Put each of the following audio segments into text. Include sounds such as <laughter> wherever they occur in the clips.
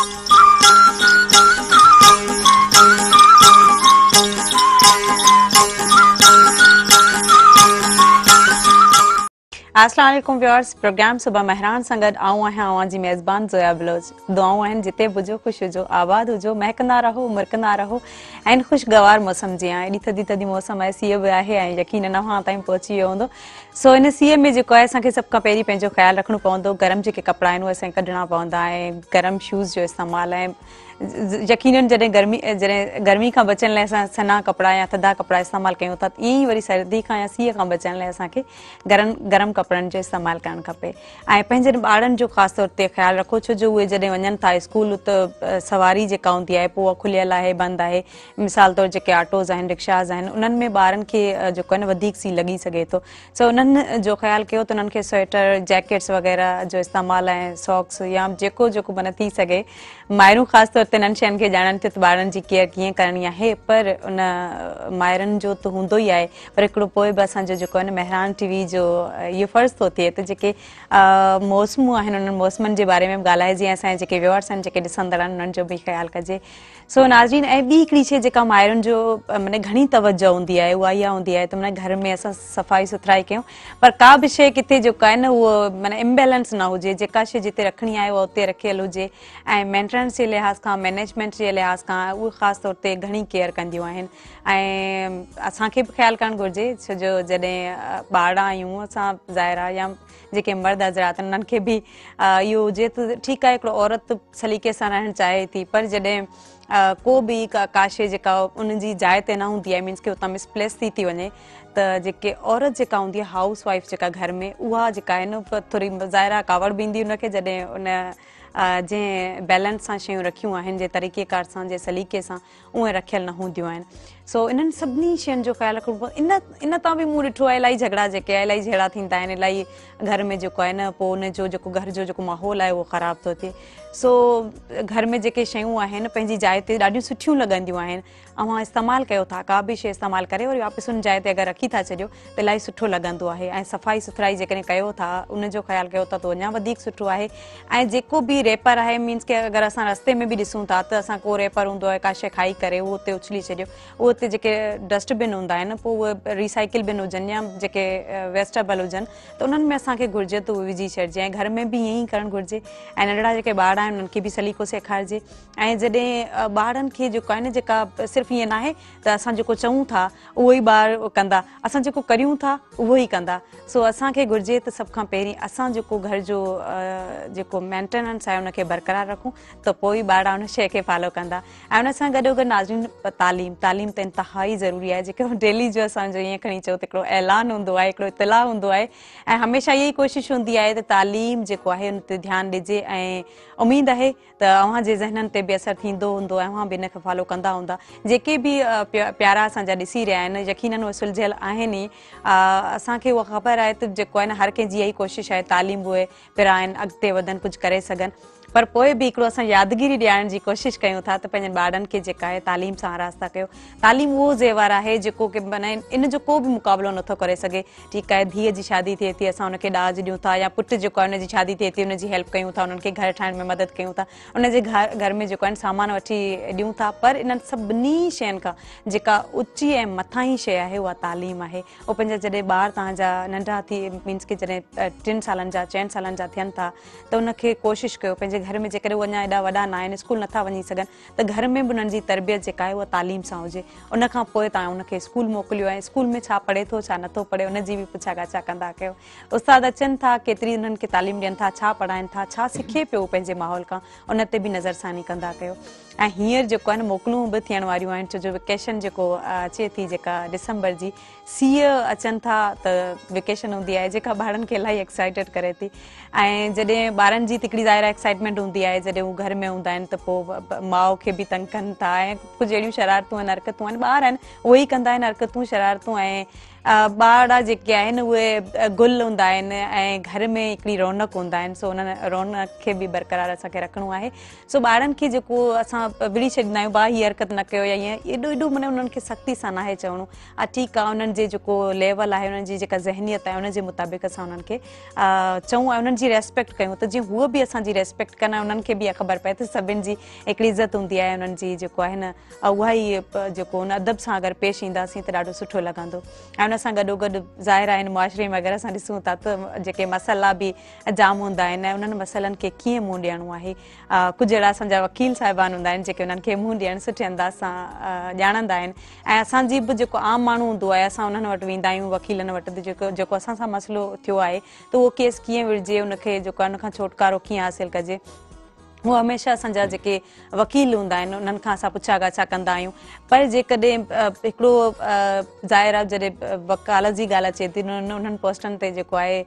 you programme सुबह महरान सां गॾु आऊं आहियां मेज़बान ज़ोया ब्लोज दुआऊं आहिनि जिते हुजो खुश हुजो आबाद हुजो महकंदा रहो मुरकंदा रहो ऐं ख़ुशगवार मौसम जी आहे थधी थधी मौसम आहे सीअ बि आहे ऐं यकीन नवां ताईं पहुची वियो हूंदो सो हिन सीअ में जेको आहे असांखे सभु खां पहिरीं पंहिंजो ख़्यालु रखणो पवंदो गरम जेके कपिड़ा आहिनि उहे असांखे कढणा पवंदा शूज़ जो इस्तेमालु आहे यकीन यकीननि जॾहिं गर्मी जॾहिं गर्मी खां बचण लाइ असां सन्हा कपिड़ा या थधा कपिड़ा इस्तेमालु कयूं था ईअं ई वरी सर्दी खां या सीअ खां बचण लाइ असांखे गरमु गरमु कपिड़नि जो इस्तेमालु करणु खपे ऐं पंहिंजनि ॿारनि जो ख़ासि तौर ते ख़्यालु रखो छो जो उहे जॾहिं वञनि था स्कूल त सवारी जेका हूंदी आहे पोइ खुलियल आहे बंदि आहे मिसाल तौरु जेके ऑटोस आहिनि रिक्शाज़ आहिनि उन्हनि में ॿारनि खे जेको आहे न वधीक लॻी सघे थो सो उन्हनि जो ख़्यालु कयो त उन्हनि खे स्वेटर जैकेट्स वग़ैरह जो इस्तेमालु ऐं सॉक्स या जेको जेको मायूं ख़ासि तौर ते इन्हनि शयुनि खे ॼाणनि थियूं त ॿारनि जी केयर कीअं करणी आहे पर उन मायरनि जो त हूंदो ई आहे पर हिकिड़ो पोइ बि असांजो जेको आहे न महिर टी जो इहो फर्ज़ु थो थिए त जेके मौसमूं आहिनि उन्हनि मौसमनि जे बारे में ॻाल्हाइजे असांजे जेके व्यवहर्स आहिनि जेके ॾिसंदड़ आहिनि उन्हनि जो बि ख़्यालु कजे सो नाज़रीन ऐं ॿी हिकड़ी शइ जेका माइरुनि जो माना घणी तवज हूंदी आहे उहा इहा हूंदी आहे त माना घर में असां सफ़ाई सुथराई कयूं पर का बि शइ किथे जेको आहे न उहो माना इम्बेलेंस न हुजे जेका शइ जिते रखिणी आहे उहा उते रखियल हुजे ऐं मेंटेनेंस जे लिहाज़ खां मैनेजमेंट जे लिहाज़ खां उहे ख़ासि तौर ते घणी केयर कंदियूं आहिनि ऐं असांखे बि ख़्यालु करणु घुरिजे छो जो जॾहिं ॿार आहियूं असां ज़ाहिर या जेके मर्द अॼरातनि खे बि इहो हुजे त ठीकु आहे हिकिड़ो औरत सलीक़े सां रहणु चाहे थी पर जॾहिं को बि का का शइ जेका उनजी जाइ ते न हूंदी आहे मीन्स की उतां मिसप्लेस थी थी वञे त जेके औरत जेका हूंदी आहे हाउस वाइफ़ जेका घर में उहा जेका आहे न थोरी ज़ाहिरा कावड़ बि ईंदी उन जॾहिं उन जंहिं बैलेंस सां शयूं रखियूं आहिनि तरीक़ेकार सां सलीक़े सां उहे न हूंदियूं आहिनि सो इन्हनि सभिनी शयुनि जो ख़्यालु रखिणो आहे इन इन तां बि मूं ॾिठो आहे इलाही झगड़ा जेके आहिनि इलाही जहिड़ा थींदा आहिनि इलाही घर में जेको आहे न पोइ उनजो जेको घर जो जेको माहौल आहे उहो ख़राब थो थिए सो घर में जेके शयूं आहिनि पंहिंजी जाइ ते ॾाढियूं सुठियूं लॻंदियूं आहिनि तव्हां इस्तेमालु कयो था का बि शइ इस्तेमालु करे वरी वापसि उन जाइ ते अगरि रखी था छॾियो त इलाही सुठो लॻंदो आहे ऐं सफ़ाई सुथराई जेकॾहिं कयो था उनजो ख़्यालु कयो था त अञा वधीक सुठो आहे ऐं जेको बि रेपर आहे मीन्स की अगरि असां रस्ते में बि ॾिसूं था त असां को रेपर हूंदो आहे का शइ खाई करे उहो उते उछली छॾियो उहो जेके डस्टबिन हूंदा आहिनि पोइ उहे रीसाइकिल बिन हुजनि या जेके वेस्टेबल हुजनि त उन्हनि में असांखे घुरिजे त उहे विझी छॾिजे ऐं घर में बि ईअं ई करणु घुरिजे ऐं नंढिड़ा जेके ॿार आहिनि उन्हनि खे बि सलीको सेखारजे ऐं जॾहिं ॿारनि खे जेको आहे न जेका सिर्फ़ ईअं नाहे त असां जेको चऊं था उहो ई ॿार कंदा असां जेको करियूं था उहो ई कंदा सो असांखे घुरिजे त सभु खां पहिरीं असां जेको घर जो जेको मेंटेनेंस आहे उनखे बरक़रार रखूं त पोइ ई ॿार उन शइ खे फॉलो कंदा ऐं हुन सां गॾु तालीम तालीम त इंतहाई ज़रूरी आहे जेको डेली जो असांजो इअं खणी चओ त हिकिड़ो ऐलान हूंदो आहे इतलाउ हूंदो आहे ऐं हमेशह इहेई कोशिशि हूंदी आहे त तालीम जेको आहे हुन ते ध्यानु ॾिजे ऐं उमेदु आहे त अव्हांजे ज़हननि ते बि असरु थींदो हूंदो बि फॉलो कंदा हूंदा जेके बि प्यारा असांजा ॾिसी रहिया आहिनि यकीननि उहे सुलझियल आहिनि असांखे ख़बर आहे त जेको आहे न हर कंहिंजी इहा ई कोशिशि आहे तालीम उहे पिया अॻिते वधनि पर पोइ भी हिकिड़ो असां यादगिरी ॾियारण जी कोशिश कयूं था त पंहिंजनि ॿारनि खे जेका आहे तालीम सां हरास था कयो तालीम वो जेवर है जेको की माना इन जो को बि मुक़ाबिलो नथो कर सके ठीक है धीअ जी शादी थे थी असां हुनखे ॾाज ॾियूं था या पुट जेको आहे हुनजी शादी थे थी हुनजी हेल्प कयूं था हुननि खे घर ठाहिण में मदद कयूं था हुनजे घर घर में जेको आहिनि सामान वठी ॾियूं था पर इन सभिनी शयुनि खां जेका उची ऐं मथां ही शइ है उहा तालीम आहे उहो पंहिंजा जॾहिं ॿार तव्हांजा नंढा थी मीन्स के जॾहिं टिनि सालनि जा चइनि सालनि जा थियनि था त हुनखे कोशिश कयो पंहिंजे पंहिंजे घर में जेकॾहिं उहे अञा एॾा वॾा न आहिनि स्कूल नथा वञी सघनि त घर में बि उन्हनि जी तरबियत जेका आहे उहा तालीम सां हुजे उन खां पोइ तव्हां उनखे स्कूल मोकिलियो ऐं स्कूल में छा पढ़े थो छा नथो पढ़े उनजी बि पुछा गाछा कंदा कयो उस्ताद अचनि था केतिरी उन्हनि खे तालीम ॾियनि था छा पढ़ाइनि था छा सिखे पियो पंहिंजे माहौल खां उन ते बि नज़रसानी कंदा कयो ऐं हींअर जेको आहे न मोकिलूं बि थियण वारियूं आहिनि छो जो वेकेशन जेको अचे थी जेका डिसंबर जी सीउ अचनि था त वेकेशन हूंदी आहे जेका ॿारनि खे इलाही एक्साइटेड करे थी ऐं जॾहिं ॿारनि जी हिकिड़ी ज़ाहिर एक्साइटमेंट हूंदी आहे जॾहिं हू घर में हूंदा आहिनि त पोइ माउ खे बि तंग कनि था ऐं कुझु अहिड़ियूं शरारतूं आहिनि हरकतूं आहिनि ॿार आहिनि उहे ॿार जेके आहिनि गुल हूँ घर में एक रौनक हूँ सो उन रौनक के भी बरक़रार अस रखो है सो ॿारनि खे जेको विड़ी छिंदा आहियूं ॿार हरकत न कर या ईअं एडो एॾो माना उन्हनि सख़्ती से ना चवण आ ठीक है उन्होंने जो लेवल है उन्होंने जी जेका ज़हनियत आहे उनजे मुताबिक़ अस उन खे चऊं रेस्पेक्ट क्यों तो जो वह भी अस रेस्पेक्ट कंदा उन्होंने भी ख़बर पे तो सभी की एक इज्जत होंगी है उन्होंने जो है ना उ अदब से अगर पेश इंदी तो ढो सुठो लॻंदो ऐं उन सां गॾो गॾु ज़ाहिर आहिनि में अगरि असां ॾिसूं था त जेके मसाला बि जाम हूंदा आहिनि ऐं उन्हनि मसालनि खे कीअं मुंहुं ॾियणो आहे कुझु अहिड़ा असांजा वकील साहिबान हूंदा आहिनि जेके उन्हनि खे मुंहुं ॾियणु सुठे अंदाज़ सां ॼाणंदा आहिनि ऐं असांजी बि जेको आम माण्हू हूंदो आहे असां उन्हनि वटि वेंदा आहियूं वकीलनि वटि बि जेको जेको असां सां मसलो थियो आहे त उहो केस कीअं विढ़जे उनखे जेको आहे उनखां छुटकारो कीअं हासिलु कजे उहे हमेशह असांजा जेके वकील हूंदा आहिनि उन्हनि खां असां पुछा गाछा कंदा आहियूं पर जेकॾहिं हिकिड़ो ज़ाहिरात जॾहिं वकाल जी ॻाल्हि अचे थी उन्हनि पोस्टनि ते जेको आहे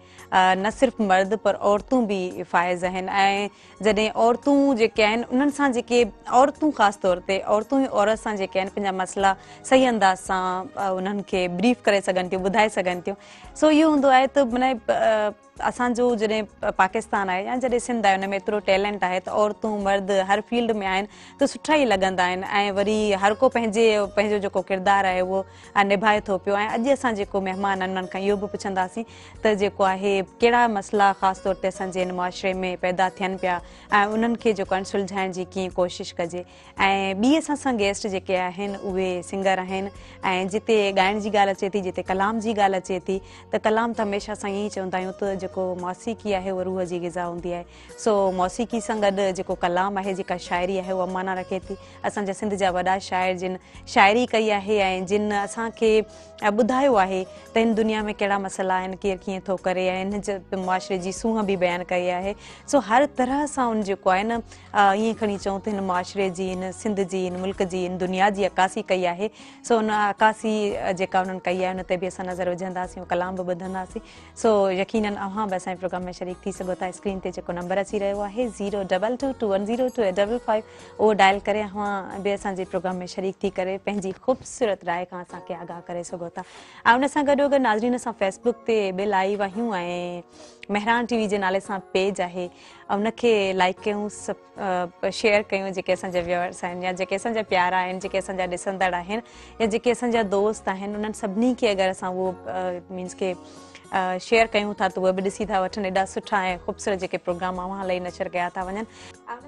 न सिर्फ़ु मर्द पर औरतूं बि फ़ाइज़ आहिनि ऐं जॾहिं औरतूं जेके आहिनि उन्हनि सां जेके औरतूं ख़ासि तौर ते औरतूं औरत सां जेके आहिनि पंहिंजा सही अंदाज़ सां उन्हनि खे ब्रीफ करे सघनि थियूं ॿुधाए सघनि थियूं सो इहो हूंदो आहे त असांजो जॾहिं पाकिस्तान आहे या जॾहिं सिंध आहे उन में एतिरो टेलेंट आहे त औरतूं मर्द हर फील्ड में आहिनि त सुठा ई लॻंदा आहिनि ऐं वरी हर को पंहिंजे पंहिंजो जेको किरदारु आहे उहो निभाए थो पियो ऐं अॼु असां जेको महिमान आहिनि उन्हनि खां इहो बि पुछंदासीं त जेको आहे कहिड़ा मसइला ख़ासि तौर ते असांजे हिन मुआशरे में पैदा थियनि पिया ऐं उन्हनि खे जेको आहे सुलझाइण जी कीअं कोशिशि कजे ऐं ॿी असां सां गेस्ट जेके आहिनि उहे सिंगर आहिनि ऐं जिते ॻाइण जी ॻाल्हि अचे थी जिते कलाम जी ॻाल्हि अचे थी त कलाम त हमेशह असां ईअं ई चवंदा आहियूं त जेको मौसीक़ी आहे उहा रूह की ग़िज़ा होंगी आहे सो मौसीक़ी से गॾु जेको कलाम है जेका शाइरी आहे उहा माना रखे थी असांजा सिंध जा वॾा शाइर जिन शायरी कई है ऐं जिन असांखे ऐं ॿुधायो आहे त हिन दुनिया में कहिड़ा मसाला आहिनि कीअं कीअं थो करे ऐं हिन मुआशरे जी सूंह बि बयानु कई आहे सो हर तरह सां हुन जेको आहे न ईअं खणी चऊं त हिन मुआशरे जी हिन सिंध जी आहिनि मुल्क जी हिन दुनिया जी अकासी कई आहे सो हुन अकासी जेका उन्हनि कई आहे उन ते बि असां नज़र विझंदासीं कलाम बि ॿुधंदासीं सो यकीन अव्हां बि असांजे प्रोग्राम में शरीक थी सघो था स्क्रीन ते जेको नंबर अची रहियो आहे zero double two two one zero two double five उहो डायल करे अव्हां बि असांजे प्रोग्राम में शरीक थी करे पंहिंजी ख़ूबसूरत राय खां असांखे करे सघो था नाज़रीन असां फेसबुक से बि लाइव आहियूं ऐं मेहरान टीवी के नाले से पेज है उनखे लाइक कयूं सभु शेयर कयूं जेके असांजा व्यूअर्स या जेके असांजा प्यारा आहिनि जेके या जेके असांजा दोस्त आहिनि उन्हनि सभिनी खे अगरि मीन्स के शेयर कयूं था त उहे बि ॾिसी था वठनि एॾा सुठा ऐं ख़ूबसूरत जेके प्रोग्राम अव्हां अलाई नशर कया था वञनि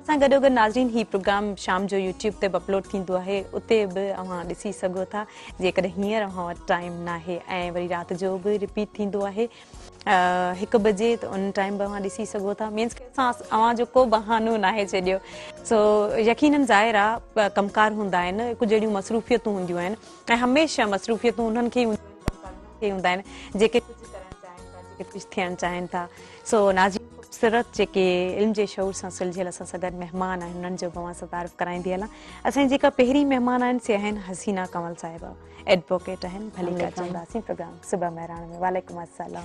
सां गॾोगॾु नाज़रीन ई प्रोग्राम शाम जो यूट्यूब ते बि अपलोड थींदो आहे उते बि तव्हां ॾिसी सघो था जेकॾहिं हींअर टाइम नाहे ऐं वरी राति जो बि रिपीट थींदो आहे हिकु बजे त उन टाइम बि तव्हां ॾिसी सघो था मींस की असां अव्हांजो को बहानो नाहे छॾियो सो यकीन ज़ाहिर आहे कमकारु हूंदा आहिनि कुझु अहिड़ियूं मसरूफ़ियतूं हूंदियूं आहिनि ऐं हमेशह मसरूफ़ियतूं उन्हनि खे ई आहिनि जेके ख्याल चाहन था सो नाज़ी ख़ूबसूरत जी इल्म के शौर से सुलझल अस मेहमान है आहिनि उन्हनि जो मां सां तारीफ़ कराईंदी हलां असांजी जेका पहिरीं महिमान से आहिनि हसीना कंवल साहब एडवोकेट हैं भली का प्रोग्राम सुबह महिराण में वालेकुम असल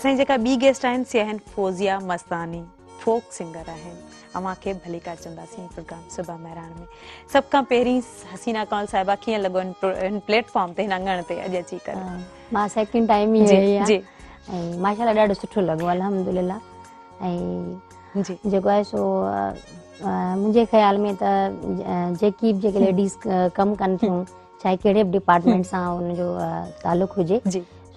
असा बी गेस्ट आज से आहिनि फौज़िया मस्तानी फोक सिंगर हैं अव्हां के भली कर चवंदासीं प्रोग्राम सुबह महिराण में सब का पेरी हसीना कंवल साहबा कि लगो इन प्लेटफॉर्म से हिन अङण ते अॼु अची करे सेकेंड टाइम ई जी ऐं माशा ॾाढो सुठो लॻो अल्ला ऐं जेको आहे सो मुंहिंजे ख़्याल में त जेकी बि जेके लेडीस कमु कनि थियूं चाहे कहिड़े बि डिपार्टमेंट सां हुनजो तालुक हुजे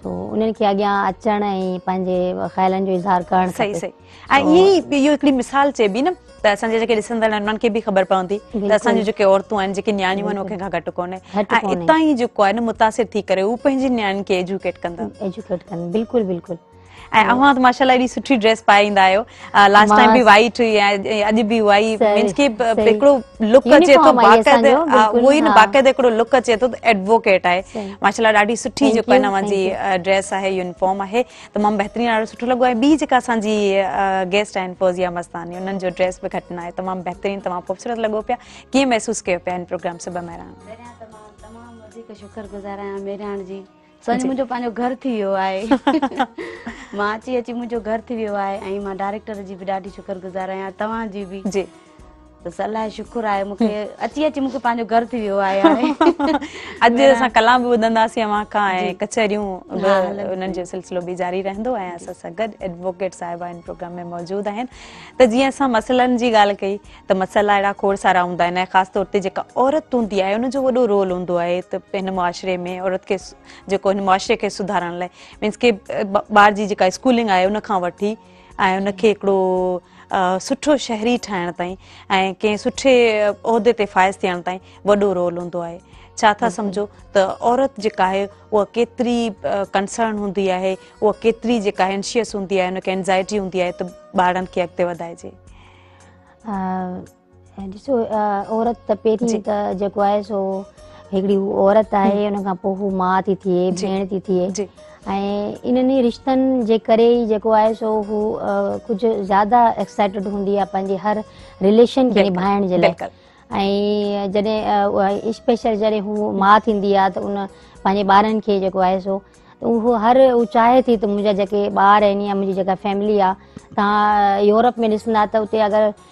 अचण ऐं पंहिंजे ख़्यालनि जो इज़हार करणु सही सही ऐं ईअं ई हिकिड़ी मिसाल चइबी न त उन्हनि खे बि ख़बर पवंदी त असांजी जेके औरतूं आहिनि जेके नियाणियूं आहिनि घटि कोन्हे ऐं इतां ई जेको आहे न मुतासिर थी करे पंहिंजी नियाणी खे एजुकेट कंदा اي اواز ماشاءاللہ سٺي ड्रेस پايند آيو لاسٹ ٹائم بھی وائٹ هي ۽ اج به وائٽ ان کي پڪڙو لُڪ اچي ٿو باقاعده وئي باقاعده هڪڙو لُڪ اچي ٿو تو ڊيوڪيٽ آهي ماشاءالله ڊاڊي سٺي جيڪا نوان جي ڊريس آهي يونيفارم آهي تمام بهترين سٺو لڳو آهي ٻي جيڪا سان جي گيسٽ آهن فوزيا مستاني انهن جو ڊريس به گھٽنا آهي تمام بهترين تمام خوبصورت لڳو پيا ڪي محسوس ڪيو پين پروگرام سبب ميران تمام تمام وڌيڪ شڪر گذار آهيان ميران सोच मुंहिंजो पंहिंजो घर थी वियो आहे <laughs> मां अची अची मुंहिंजो घरु थी वियो आहे ऐं मां डायरेक्टर जी बि ॾाढी शुक्रगुज़ार आहियां तव्हांजी बि त अलाए शुखुर आहे मूंखे अची अची मूंखे पंहिंजो गर्व थी वियो आहे <laughs> अॼु असां कलाम बि ॿुधंदासीं ऐं कचहरियूं हुननि जो सिलसिलो बि जारी रहंदो ऐं साहिब आहिनि प्रोग्राम में मौजूदु आहिनि त जीअं असां मसालनि जी ॻाल्हि कई त मसाला अहिड़ा खोड़ सारा हूंदा आहिनि ऐं ख़ासि ते जेका औरत हूंदी आहे उनजो वॾो रोल हूंदो आहे त हिन मुआरे में जेको हिन मुआशरे खे सुधारण लाइ मींस के ॿार जी जेका स्कूलिंग आहे उनखां वठी ऐं उनखे हिकिड़ो सुठो शहरी ठाहिण ताईं ऐं कंहिं सुठे उहिदे ते फ़ाइज़ थियण ताईं वॾो रोल हूंदो आहे छा था सम्झो त औरत जेका आहे उहा केतिरी कंसर्न हूंदी आहे उहा केतिरी जेका एंशियस हूंदी आहे हुनखे एंज़ाइटी हूंदी आहे त ॿारनि खे अॻिते वधाइजे ॾिसो औरत त पहिरीं त जेको आहे सो हिकिड़ी औरत आहे हुन खां पोइ हू माउ थी थिए भेण थी थिए ऐं इन्हनि रिश्तनि जे करे ई जेको आहे सो हू कुझु ज़्यादा एक्साइटेड हूंदी आहे पंहिंजे हर रिलेशन खे निभाइण जे लाइ ऐं जॾहिं स्पेशल जॾहिं हू माउ थींदी आहे त उन पंहिंजे ॿारनि खे जेको आहे सो उहो हर उहा चाहे थी त मुंहिंजा जेके ॿार आहिनि या मुंहिंजी जेका फैमिली आहे तव्हां यूरोप में ॾिसंदा त उते अगरि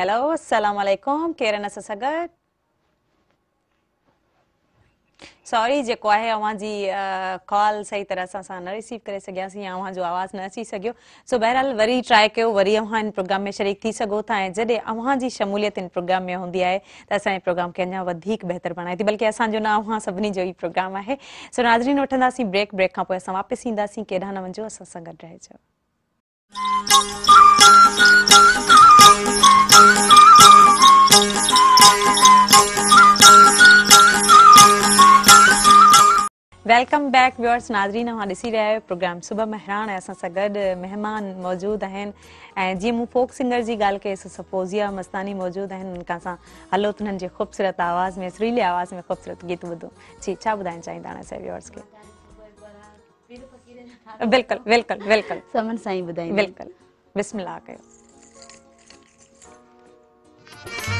Hello, Assalamu alaikum. Karen Asasagar. Sorry जो है अव्हांजी कॉल सही तरह से असां न रिसीव कर सघियासीं या अव्हांजो आवाज़ु न अची सो सो बहरहाल वरी ट्राई कर वरी अव्हां इन प्रोग्राम में शरीक थी सो था ऐं जॾहिं अव्हांजी शमूलियत इन प्रोग्राम में होंगी है तो अस प्रोग्राम के अञा बेहतर बनाए थी बल्कि असो ना अव्हां सभी जो ई प्रोग्राम है सो नाज़रीन वी ब्रेक ब्रेक का पोइ असां वापसि ईंदासीं केॾांहुं न वञिजो असां सां गॾु वेलकम बैक व्यूअर्स नाज़रीन हाणे ॾिसी रहिया आहियो प्रोग्राम सुबह महरान ऐं असां सां गॾु महिमान मौजूदु आहिनि ऐं फोक सिंगर जी गाल कयसि सपोजिया मस्तानी मौजूद हैं उनका सा हलो त हुननि ख़ूबसूरत आवाज़ में सुरीली आवाज़ में ख़ूबसूरत गीत ॿुधूं जी छा ॿुधाइणु चाहींदा दाना से व्यूअर्स के बिल्कुल बिल्कुल बिल्कुल समन साईं ॿुधाई बिल्कुल बिस्मिल्लाह कयो Thank you.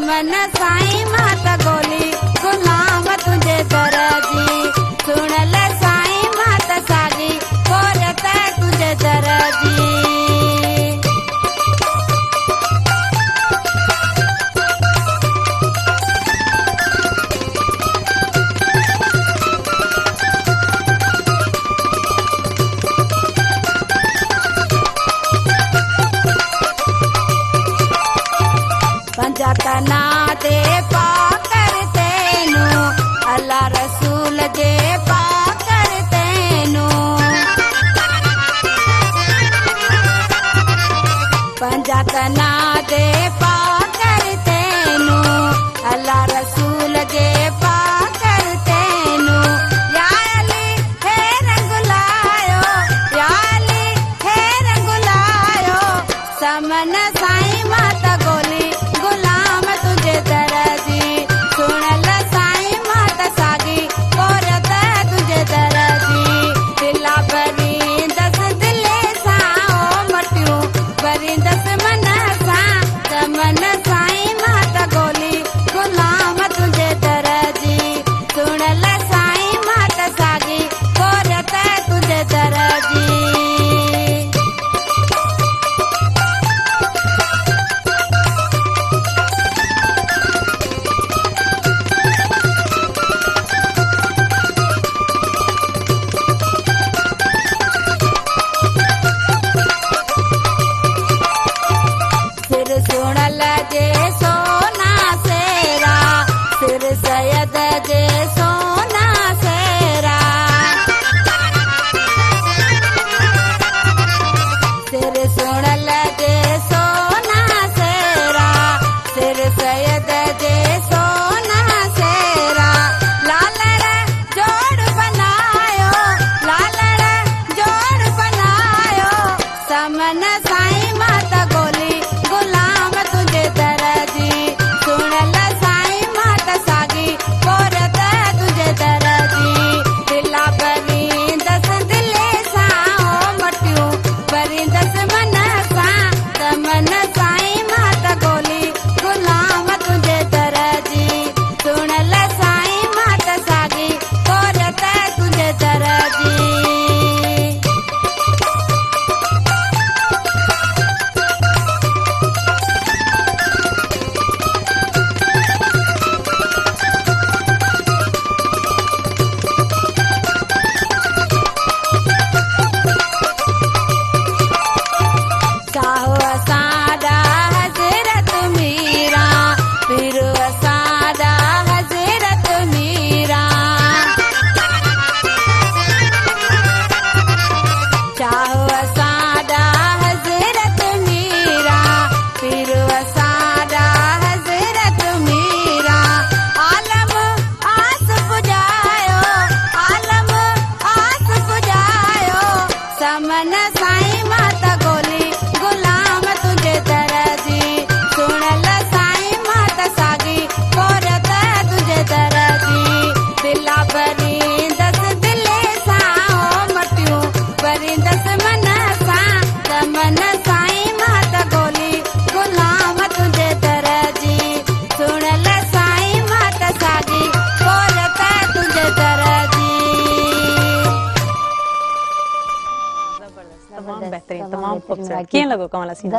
मन साईं माता गोली गुलाम तुझे घर जी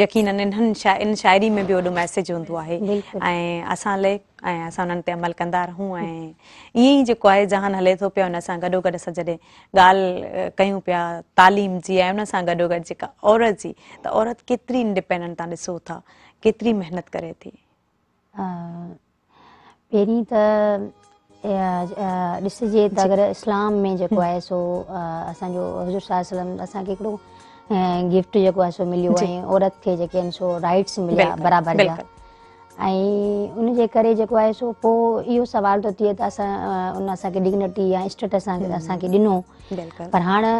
यकीननि इन्हनि इन शाइरी में बि वॾो मैसेज हूंदो आहे ऐं असां लाइ ऐं असां उन्हनि ते अमल कंदा रहूं ऐं ईअं ई जेको आहे जहान हले थो पियो उन सां गॾो गॾु असां जॾहिं ॻाल्हि कयूं पिया तालीम जी ऐं उन सां गॾो गॾु जेका औरत जी त औरत केतिरी इन्डिपैन्डन तव्हां ॾिसो था केतिरी महिनत करे थी त ॾिसजे त अगरि इस्लाम में जेको आहे सो असांजो असांखे हिकिड़ो गिफ़्ट जेको आहे सो मिलियूं ऐं औरत खे जेके आहिनि सो राइट्स मिलिया बराबरि जा ऐं उन जे करे जेको आहे सो पोइ इहो सवाल थो थिए त असां उनखे डिग्निटी या स्टेटस असांखे ॾिनो पर हाणे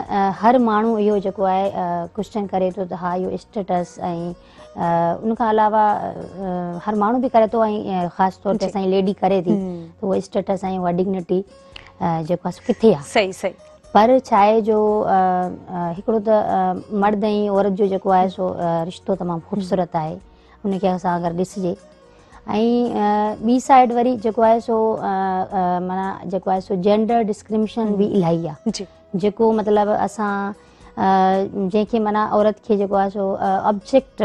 हर माण्हू इहो जेको आहे क्वेशन करे थो त हा इहो स्टेटस ऐं उनखां अलावा हर माण्हू बि करे थो ऐं ख़ासि तौर ते लेडी करे थी उहो स्टेटस ऐं उहा डिग्निटी जेको आहे किथे आहे पर छा जो हिकिड़ो त मर्द ऐं औरत जो जेको आहे सो रिश्तो तमामु ख़ूबसूरत आहे उनखे असां अगरि ॾिसिजे ऐं ॿी साइड वरी जेको आहे सो माना जेको आहे सो जेंडर डिस्क्रिमिनेशन बि इलाही आहे जेको मतिलबु असां जंहिंखे माना औरत खे जेको आहे सो ऑब्जेक्ट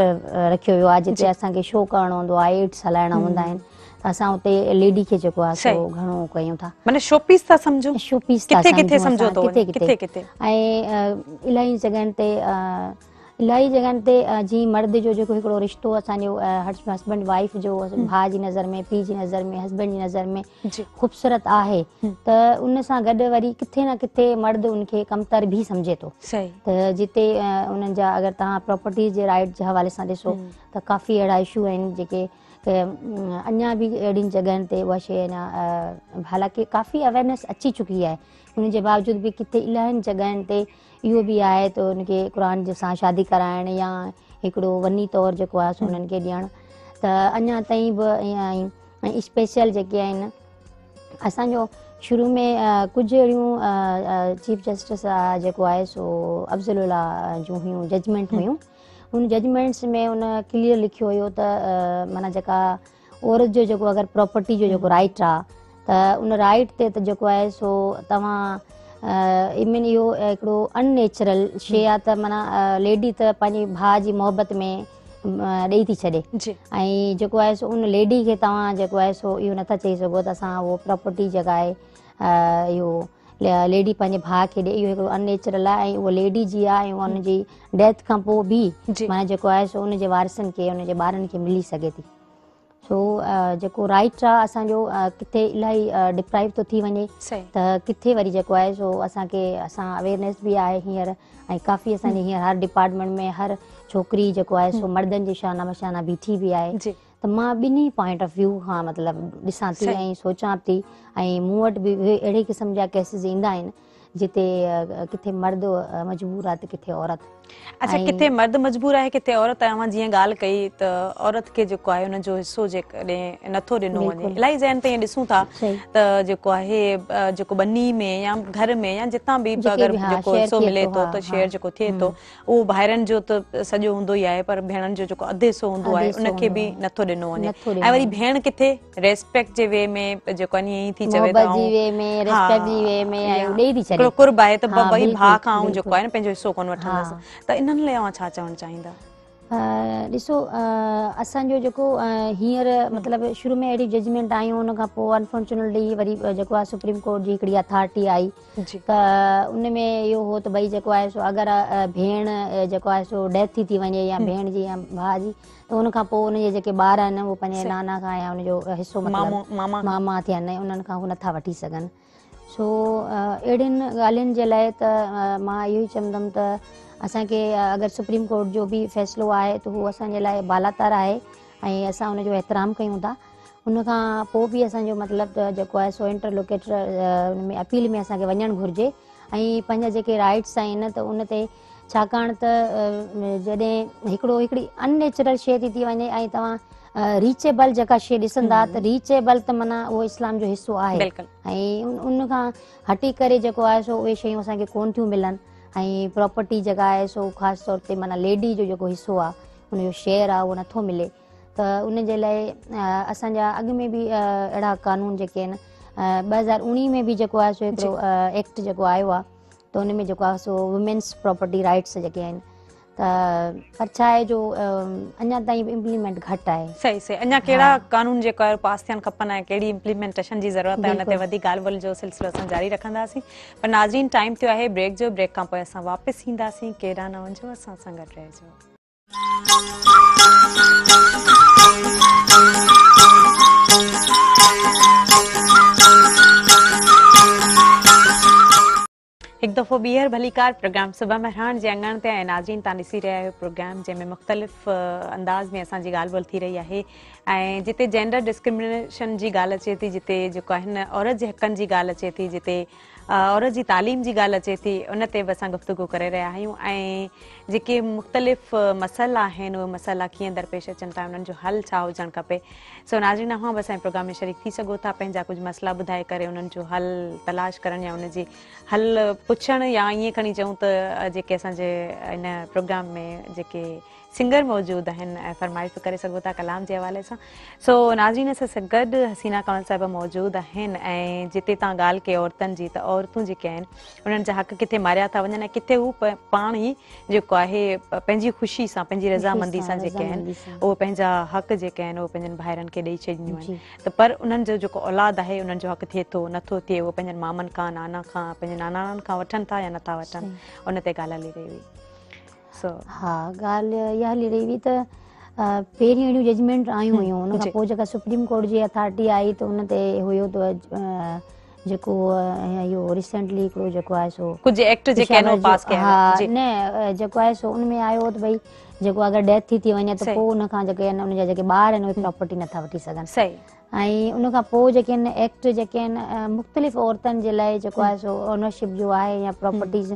रखियो वियो आहे जिते असांखे शो करिणो हूंदो आहे एड्स हलाइणा हूंदा आहिनि असा उते लेडी के जको आ सो घणो कयो था माने शोपीस था समझो शोपीस था किथे किथे समझो तो किथे किथे ऐं इलाही जॻहियुनि ते इलाही जॻहियुनि ते जी मर्द जो जको एकड़ो रिश्तो असांजो हस्बैंड वाइफ जो हम्म। भाउ जी नज़र में पी जी नज़र में हस्बैंड जी नज़र में ख़ूबसूरत आहे हम्म। त उन सा गड वरी किथे ना किथे मर्द उनके कमतर बि सम्झे थो त जिते उनन जा अगर ता प्रॉपर्टीज़ जे राइट जे हवाले सा देसो हम्म। त काफ़ी अहिड़ा इशू आहिनि जेके के अञा बि अहिड़ियुनि जॻहियुनि ते उहा शइ अञा हालांकि काफ़ी अवेयरनेस अची चुकी आहे हुनजे बावजूद बि किथे इलाही जॻहियुनि ते इहो बि आहे त उनखे क़ुर सां शादी कराइण या हिकिड़ो वनी तौरु जेको आहे हुननि खे ॾियणु त अञा ताईं बि ईअं आई स्पेशल जेके आहिनि असांजो शुरू में कुझु अहिड़ियूं चीफ जस्टिस जेको आहे सो उल्ला जूं हुयूं जजमेंट हुयूं उन जजमेंट्स में उन क्लीअर लिखियो हुयो त माना जेका औरत जो जेको अगरि प्रोपर्टी जो जेको राइट आहे त उन राइट ते त जेको आहे सो तव्हां इविन इहो हिकिड़ो अनेचरल शइ आहे त माना लेडी त पंहिंजे भाउ जी मुहबत में ॾेई थी छॾे ऐं जेको आहे सो उन लेडी खे तव्हां जेको आहे सो इहो नथा चई सघो त असां उहो जेका आहे इहो लेडी पंहिंजे भाउ खे ॾे इहो हिकिड़ो अननेचुरल आहे ऐं उहा लेडी जी आहे ऐं उहा हुनजी डेथ खां पोइ बि माना जेको आहे सो हुनजे वारसनि खे हुनजे ॿारनि खे मिली सघे थी सो जेको राइट आहे असांजो किथे इलाही डिप्राइव थो थी वञे त किथे वरी जेको आहे सो असांखे असां अवेयरनेस बि आहे हींअर ऐं काफ़ी असांजे हींअर हर डिपार्टमेंट में हर छोकिरी जेको आहे सो मर्दनि जी शाना मशाना बीठी बि आहे मां ॿिनी पॉइंट ऑफ व्यू खां मतिलबु ॾिसां थी ऐं सोचा थी ऐं मूं वटि बि अहिड़े क़िस्म जा केसिस ईंदा आहिनि जिते किथे मर्द मजबूर आहे किथे औरत अच्छा किथे मर्द मजबूर आहे किथे औरत कई त औरत खे जेको आहे हिसो नथो ॾिनो वञे ॾिसूं था त जेको आहे थिए थो उहो भाड़नि जो त सॼो हूंदो ई आहे पर भेण जो जेको अधु हिसो हूंदो आहे उनखे बि नथो ॾिनो वञे ऐं वरी भेण किथे रेस्पेक्ट जे वे में पंहिंजो हिसो कोन वठंदसि त इन्हनि लाइ आवां छा चवणु चाहींदा ॾिसो असांजो जेको हींअर मतिलबु शुरू में अहिड़ी जजमेंट आयूं उन खां पोइ अनफॉर्चुनेटली वरी जेको आहे सुप्रीम कोर्ट जी हिकिड़ी अथॉरिटी आई त उन में इहो हो त भई जेको आहे सो अगरि भेण जेको आहे सो डेथ थी थी वञे या हम्म। भेण जी या भाउ जी त उन खां पोइ जेके ॿार आहिनि पंहिंजे नाना खां या उनजो हिसो मामा थिया आहिनि उन्हनि खां नथा वठी सघनि सो अहिड़ियुनि ॻाल्हियुनि जे लाइ त मां इहो ई चवंदमि त असांखे अगरि सुप्रीम कोर्ट जो बि फ़ैसिलो आहे त उहो असांजे लाइ बालातार आहे ऐं असां हुनजो एतराम कयूं था हुन खां पोइ बि असांजो मतिलबु जेको आहे सो इंटरलोकेटर हुन में अपील में असांखे वञणु घुरिजे ऐं पंहिंजा जेके राइट्स आहिनि त उन ते छाकाणि त जॾहिं हिकिड़ो हिकिड़ी अननेचुरल शइ थी थी वञे ऐं तव्हां रीचेबल जेका शइ ॾिसंदा त रीचेबल त माना उहो इस्लाम जो हिसो आहे ऐं उन उन खां हटी करे जेको आहे सो उहे शयूं असांखे कोन्ह थियूं मिलनि ऐं प्रोपर्टी जेका आहे सो ख़ासि तौर ते माना लेडी जो जेको हिसो आहे उनजो शेयर आहे उहो नथो मिले त उनजे लाइ असांजा अॻिमें बि अहिड़ा कानून जेके आहिनि ॿ हज़ार उणिवीह में बि जेको आहे सो हिकिड़ो एक्ट जेको आयो आहे त उन में जेको आहे सो वूमेन्स प्रोपर्टी राइट्स जेके आहिनि पर छाहे जो अञा ताईं इम्प्लीमेंट घटि आहे सही सही अञा कहिड़ा कानून जेको आहे पास थियणु खपनि ऐं कहिड़ी इम्प्लीमेंटेशन जी ज़रूरत आहे हुन ते वधीक ॻाल्हि ॿोल जो सिलसिलो असां जारी रखंदासीं पर नाज़रीन टाइम थियो आहे ब्रेक जो ब्रेक खां पोइ असां वापसि ईंदासीं कहिड़ा न वञिजो असां सां गॾु रहिजो हिकु दफ़ो ॿीहर भली प्रोग्राम सुबुह रहण जे अङण ते ऐं नाज़रीन तां ॾिसी रहिया आहियो प्रोग्राम जंहिंमें मुख़्तलिफ़ अंदाज़ में असांजी ॻाल्हि ॿोल थी रही आहे ऐं जिते जेंडर डिस्क्रिमिनेशन जी ॻाल्हि अचे थी जिते जेको आहे औरत जे हक़नि जी ॻाल्हि अचे थी जिते औरत जी तालीम जी ॻाल्हि अचे थी उन ते बि असां गुफ़्तगु करे रहिया आहियूं ऐं जेके मुख़्तलिफ़ मसाला आहिनि उहे मसाला कीअं दरपेश अचनि था उन्हनि जो हल छा हुजणु खपे सो नाज़रीन खां बि असांजे प्रोग्राम में शरीफ़ थी सघो था पंहिंजा कुझु मसइला ॿुधाए करे उन्हनि जो हल तलाश करणु या उन्हनि हल पुछणु या ईअं खणी अचूं त जेके असांजे इन प्रोग्राम में जेके सिंगर मौजूद आहिनि ऐं फरमाइश बि तो करे सघो था कलाम जे हवाले सां सो नाज़रीन सां सां गॾु हसीना कंवल साहिबु मौजूदु आहिनि ऐं जिते तव्हां ॻाल्हि कई औरतुनि जी त औरतूं जेके आहिनि उन्हनि जा हक़ किथे मारिया था वञनि ऐं किथे हू पाण ई जेको आहे पंहिंजी ख़ुशी सां पंहिंजी रज़ामंदी सां जेके आहिनि उहे पंहिंजा हक़ जेके आहिनि उहे पंहिंजनि भाइरनि खे ॾेई छॾींदियूं आहिनि त पर उन्हनि जो जेको औलाद आहे उन्हनि जो हक़ थिए थो नथो थिए उहो पंहिंजनि मामनि खां नाना खां पंहिंजे नानाणनि खां वठनि था या नथा वठनि उन ते ॻाल्हि हली रही हुई हा ॻाल्हि इहा हली रही हुई त पहिरीं अहिड़ियूं जजमेंट आयूं हुयूं पोइ जेका सुप्रीम कोर्ट जी अथॉरिटी आई त उन ते हुयो त जेको आहे भई जेको अगरि डेथ थी थी वञे त पोइ हुनखां जेके ॿार आहिनि उहे वठी सघनि ऐं उनखां पोइ जेके आहिनि एक्ट जेके आहिनि जेको आहे या प्रोपर्टीस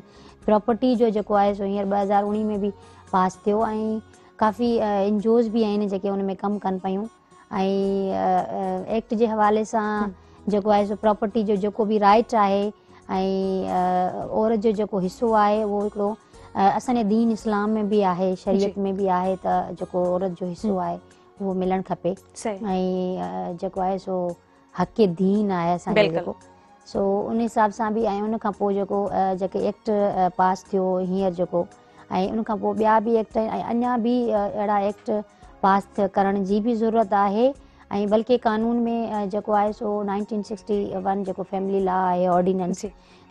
प्रॉपर्टी जो जेको आहे सो हींअर ॿ हज़ार उणिवीह में बि पास थियो ऐं काफ़ी एनजी बि आहिनि जेके उनमें कमु कनि पियूं ऐं एक्ट जे हवाले सां जेको आहे सो प्रॉपर्टी जो जेको बि राइट आहे ऐं औरत जो जेको हिसो आहे उहो हिकिड़ो असांजे दीन इस्लाम में बि आहे शरीयत में बि आहे त जेको औरत जो हिसो आहे उहो मिलणु खपे ऐं जेको आहे सो हक दीन आहे असांजो सो उन हिसाब से भी उन एक्ट पास थो हिंसर जो उन भी एक्ट अ भी अड़ा एक्ट पास करण ज़रूरत है बल्कि कानून में जो है सो nineteen sixty one family law है ऑर्डिनेंस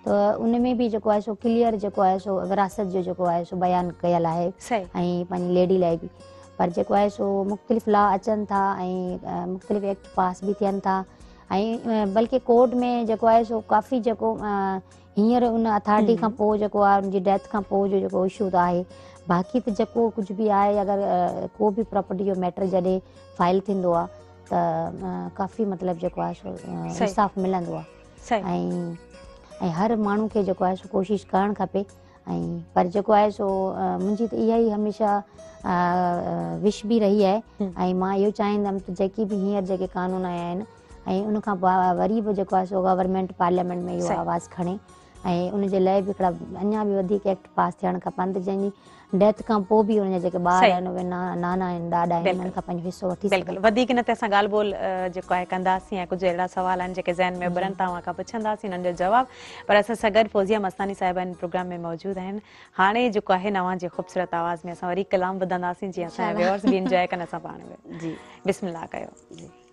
तो उनमें भी जो है सो क्लियर जो है सो विरासत जो जो है सो बयान कल है लेडी लाइ भी पर जो है सो मुख़्तलिफ़ लॉ अचन था मुख़्तलिफ़ एक्ट पास भी थियनि था ऐं बल्कि कोर्ट में जेको आहे सो काफ़ी जेको हींअर उन अथॉरिटी खां पोइ जेको आहे उनजी डेथ खां पोइ जो जेको इशू त आहे बाक़ी त जेको कुझु बि आहे अगरि को बि प्रॉपर्टी जो मैटर जॾहिं फाइल थींदो आहे त काफ़ी मतिलबु जेको आहे सो इंसाफ़ मिलंदो आहे ऐं हर माण्हू खे जेको आहे सो कोशिशि करणु खपे ऐं पर जेको आहे सो मुंहिंजी त इहा ई हमेशह विश बि रही आहे ऐं मां इहो चाहींदमि त जेकी बि हींअर जेके क़ानून आया आहिनि ऐं उनखां पोइ वरी बि जेको आहे सो गवर्नमेंट पार्लियामेंट में इहो आवाज़ु खणे ऐं उनजे लाइ बि हिकिड़ा अञा बि वधीक एक्ट पास थियणु खपनि त जंहिंजी डेथ खां पोइ बि हुन जा जेके ॿार आहिनि उहे नाना आहिनि ॾाॾा आहिनि पंहिंजो हिसो वठी वधीक हिन ते असां ॻाल्हि ॿोल जेको आहे कंदासीं ऐं कुझु अहिड़ा सुवाल आहिनि जेके ज़हन में पुछंदासीं जवाब पर असां सां गॾु फोज़िया मस्ती साहिब प्रोग्राम में मौजूदु आहिनि हाणे जेको आहे नवां जे ख़ूबसूरत आवाज़ में असां वरी कलाम ॿुधंदासीं <laughs>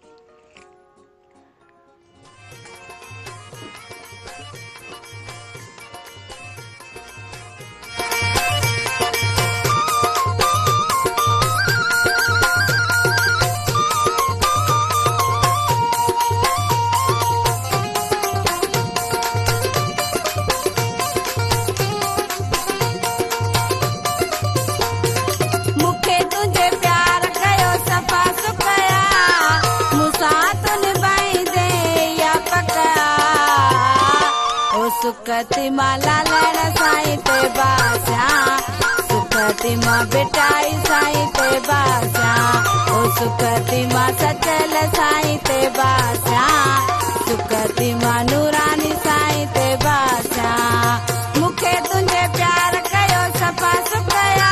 सुखती माला लड़ा साई ते बासा सुखती माँ बेटाई साई ते बासा ओ सुखती माँ सचल साई ते बासा सुखती माँ नूरानी साई ते बासा मुखे तुझे प्यार कयो सपा सुखया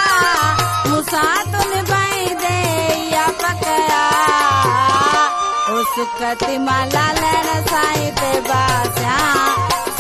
मुसा तुन भाई दे या पकया ओ सुखती माला लड़ा साई ते बासा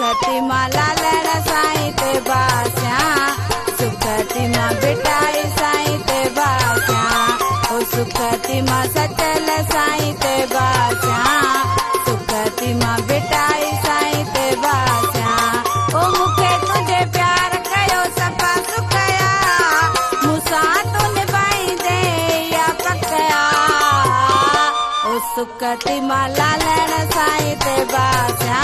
सुखती माँ लाल साईं ते बास्या सुखती माँ बिटाई साईं ते बास्या ओ सुखती माँ सचल साईं ते बास्या सुखती माँ बिटाई साईं ते बास्या ओ मुखे तुझे प्यार कयो सपा सुखया मूंसां तूं निभाईंदे या पकया ओ सुखती मां लाल साईं ते बास्या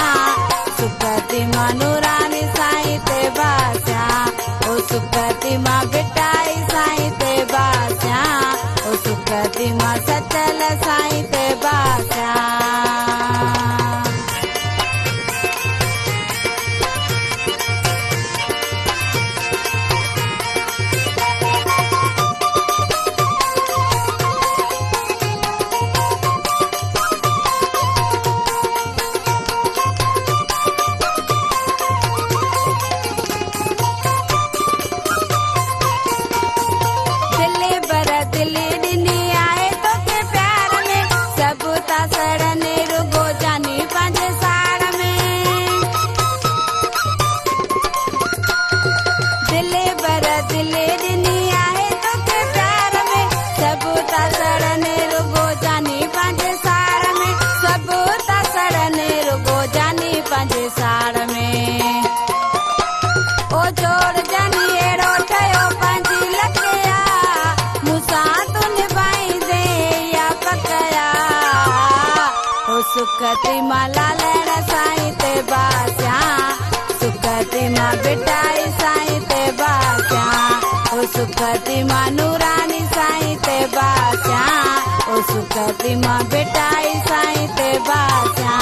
नूरी सा प्रतिटा सा प्रतिमा सचल साईं बास्या ओ सुखती मां बेटाई साईं ते बास्या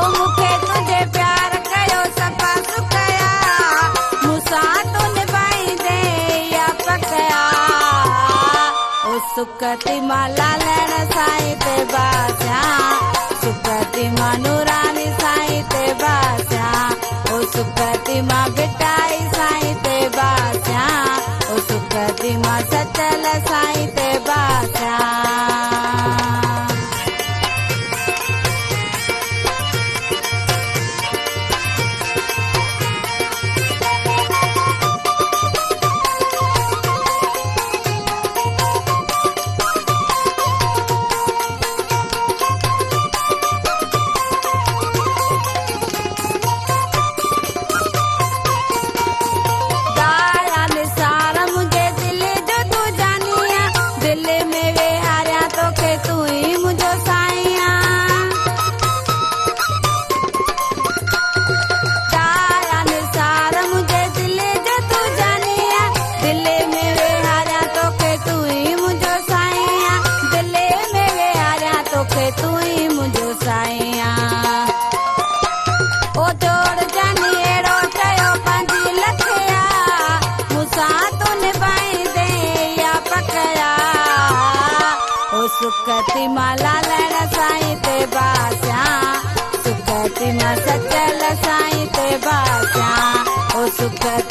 ओ मूंखे तुंहिंजे प्यार कयो सफ़ा सुखया मूंसां तूं तो निभाईंदे या पकया ओ सुखती मां लालण साईं ते बास्या सुखती मां नूरानी साईं ते बास्या ओ सुखती मां बेटाई साईं ते बास्या उतुक दिमा सतल साईं ते बासा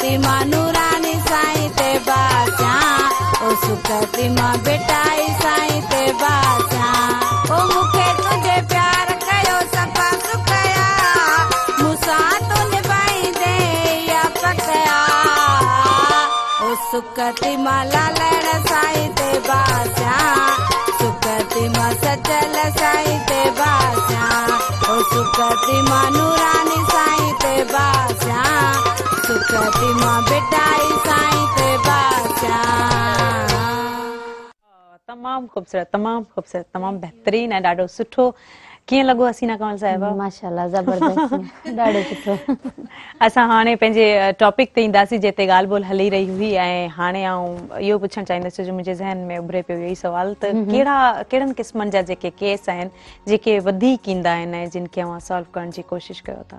प्रतिमा नूरानी साईं ते बाचा ओ सुप्रतिमा बेटाई साईं ते बाचा ओ मुखे तुझे प्यार कयो सफ़ा सुखया मूंसां तुंहिंजे पाईंदे इहा पकया ओ सुकतिमा लालण साईं ते बाचा सुकतिमा सचल साईं ते बाचा ओ सुकतिमा नूरानी साईं ते बाचा तमामु ख़ूबसूरत तमामु ख़ूबसूरत तमामु बहितरीन ऐं असां हाणे पंहिंजे टॉपिक ते ईंदासीं जिते ॻाल्हि ॿोल हली रही हुई ऐं हाणे आऊं इहो पुछणु चाहींदुसि जो मुंहिंजे ज़हन में उभिरे पियो ई सुवाल त कहिड़ा कहिड़नि क़िस्मनि जा जेके केस आहिनि जेके वधीक ईंदा आहिनि ऐं जिनखे सोल्व करण जी कोशिशि कयो था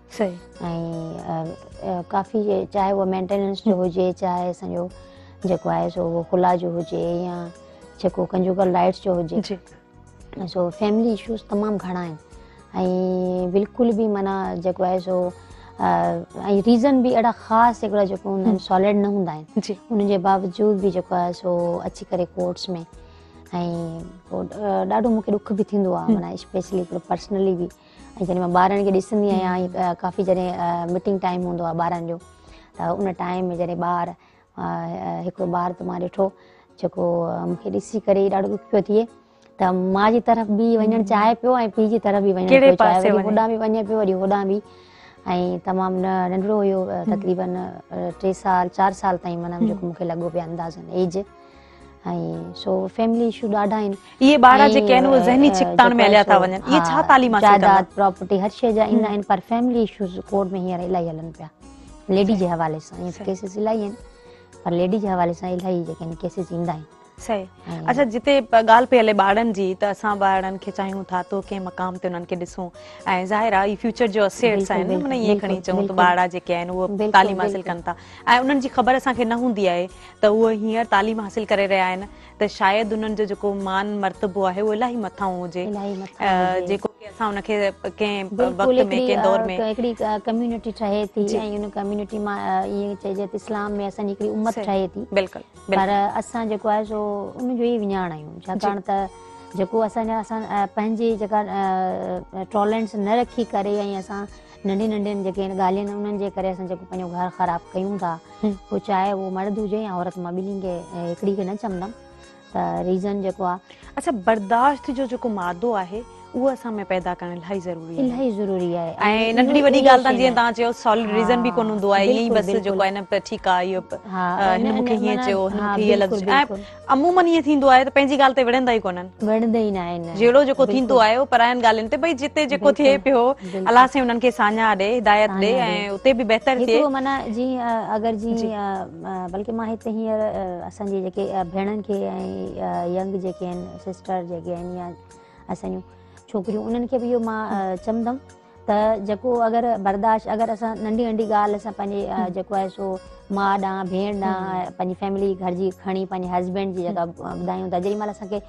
ऐं काफ़ी चाहे उहो मेंटेनेंस जो हुजे चाहे असांजो जेको आहे सो खुला जो हुजे या जेको कंज्यूबर लाइट्स जो हुजे सो फैमिली इशूज़ तमामु घणा आहिनि ऐं बिल्कुलु बि माना जेको आहे सो ऐं रीज़न बि अहिड़ा ख़ासि हिकिड़ा जेको हूंदा आहिनि सॉलिड न हूंदा आहिनि उनजे बावजूद बि जेको आहे सो अची करे कोर्ट्स में ऐं पोइ ॾाढो मूंखे ॾुख बि थींदो आहे माना स्पेशली हिकिड़ो पर्सनली बि ऐं जॾहिं मां ॿारनि खे ॾिसंदी आहियां काफ़ी जॾहिं मीटिंग टाइम हूंदो आहे ॿारनि जो त उन टाइम में जॾहिं ॿारु हिकु ॿारु त मां ॾिठो जेको मूंखे ॾिसी करे ॾाढो ॾुख पियो थिए त माउ जी तरफ़ बि वञणु चाहे पियो ऐं पीउ जी तरफ़ बि वञणु चाहियां होॾां बि वञे पियो वरी होॾां बि ऐं तमामु न नंढिड़ो हुयो तकरीबन टे साल चारि साल ताईं माना जेको मूंखे लॻो पियो एज ऐं सो फैमिली इशू डाढा इन ये बारा जे केन वो ज़हनी चिकतान में हलिया था वञनि इहे छा हाँ, तालीम जायदाद प्रॉपर्टी हर शे जा इन हम्म। इन पर फैमिली इशूज़ कोर्ट में हियर इलाही हलन पे लेडी जे हवाले से केसेस केसिस इलाही पर लेडी जे हवाले से इलाही जे आहिनि केसिस ईंदा सही अच्छा जिते ॻाल्हि पई हले ॿारनि जी त असां ॿारनि खे चाहियूं था तो कंहिं मकाम ते ॾिसूं ऐं ज़ाहिर आहे हुन इहे खणी अचूं ॿार जेके आहिनि उहे तालीम हासिल कनि था ऐं उन्हनि जी ख़बर असांखे न हूंदी आहे त उहे हींअर तालीम हासिल करे रहिया आहिनि इस्लाम में पर असां जेको आहे विञाण आहियूं छाकाणि त जेको असांजा पंहिंजी जेका न रखी करे ऐं असां नंढे नंढनि जेके ॻाल्हियुनि जे करे पंहिंजो घर ख़राबु कयूं था पोइ चाहे उहो मर्द हुजे या औरत मां ॿिन्ही खे हिकिड़ी खे न चवंदमि त रीज़न जेको आहे अच्छा बर्दाश्त जो जेको मादो आहे उहा असां में पैदा करणु इलाही ज़रूरी आहे इलाही ज़रूरी आहे ऐं नंढड़ी वॾी ॻाल्हि तव्हां जीअं तव्हां चयो सॉलिड रीज़न बि कोन हूंदो आहे इहे ई बसि जेको आहे न ठीकु आहे इहो हिन मूंखे हीअं चयो हिन मूंखे हीअं लॻंदो ऐं अमूमन ईअं थींदो आहे त पंहिंजी ॻाल्हि ते विढ़ंदा ई कोन्हनि विढ़ंदा ई न आहिनि जहिड़ो जेको थींदो आहे उहो परायनि ॻाल्हियुनि ते भई छोकिरियूं उन्हनि खे बि इहो मां चवंदमि त जेको अगरि बर्दाश्त अगरि असां नंढी नंढी ॻाल्हि असां पंहिंजे जेको आहे सो माउ ॾांहुं भेण ॾांहुं पंहिंजी फैमिली घर जी खणी पंहिंजे हसबैंड जी जेका ॿुधायूं त जेॾी असांखे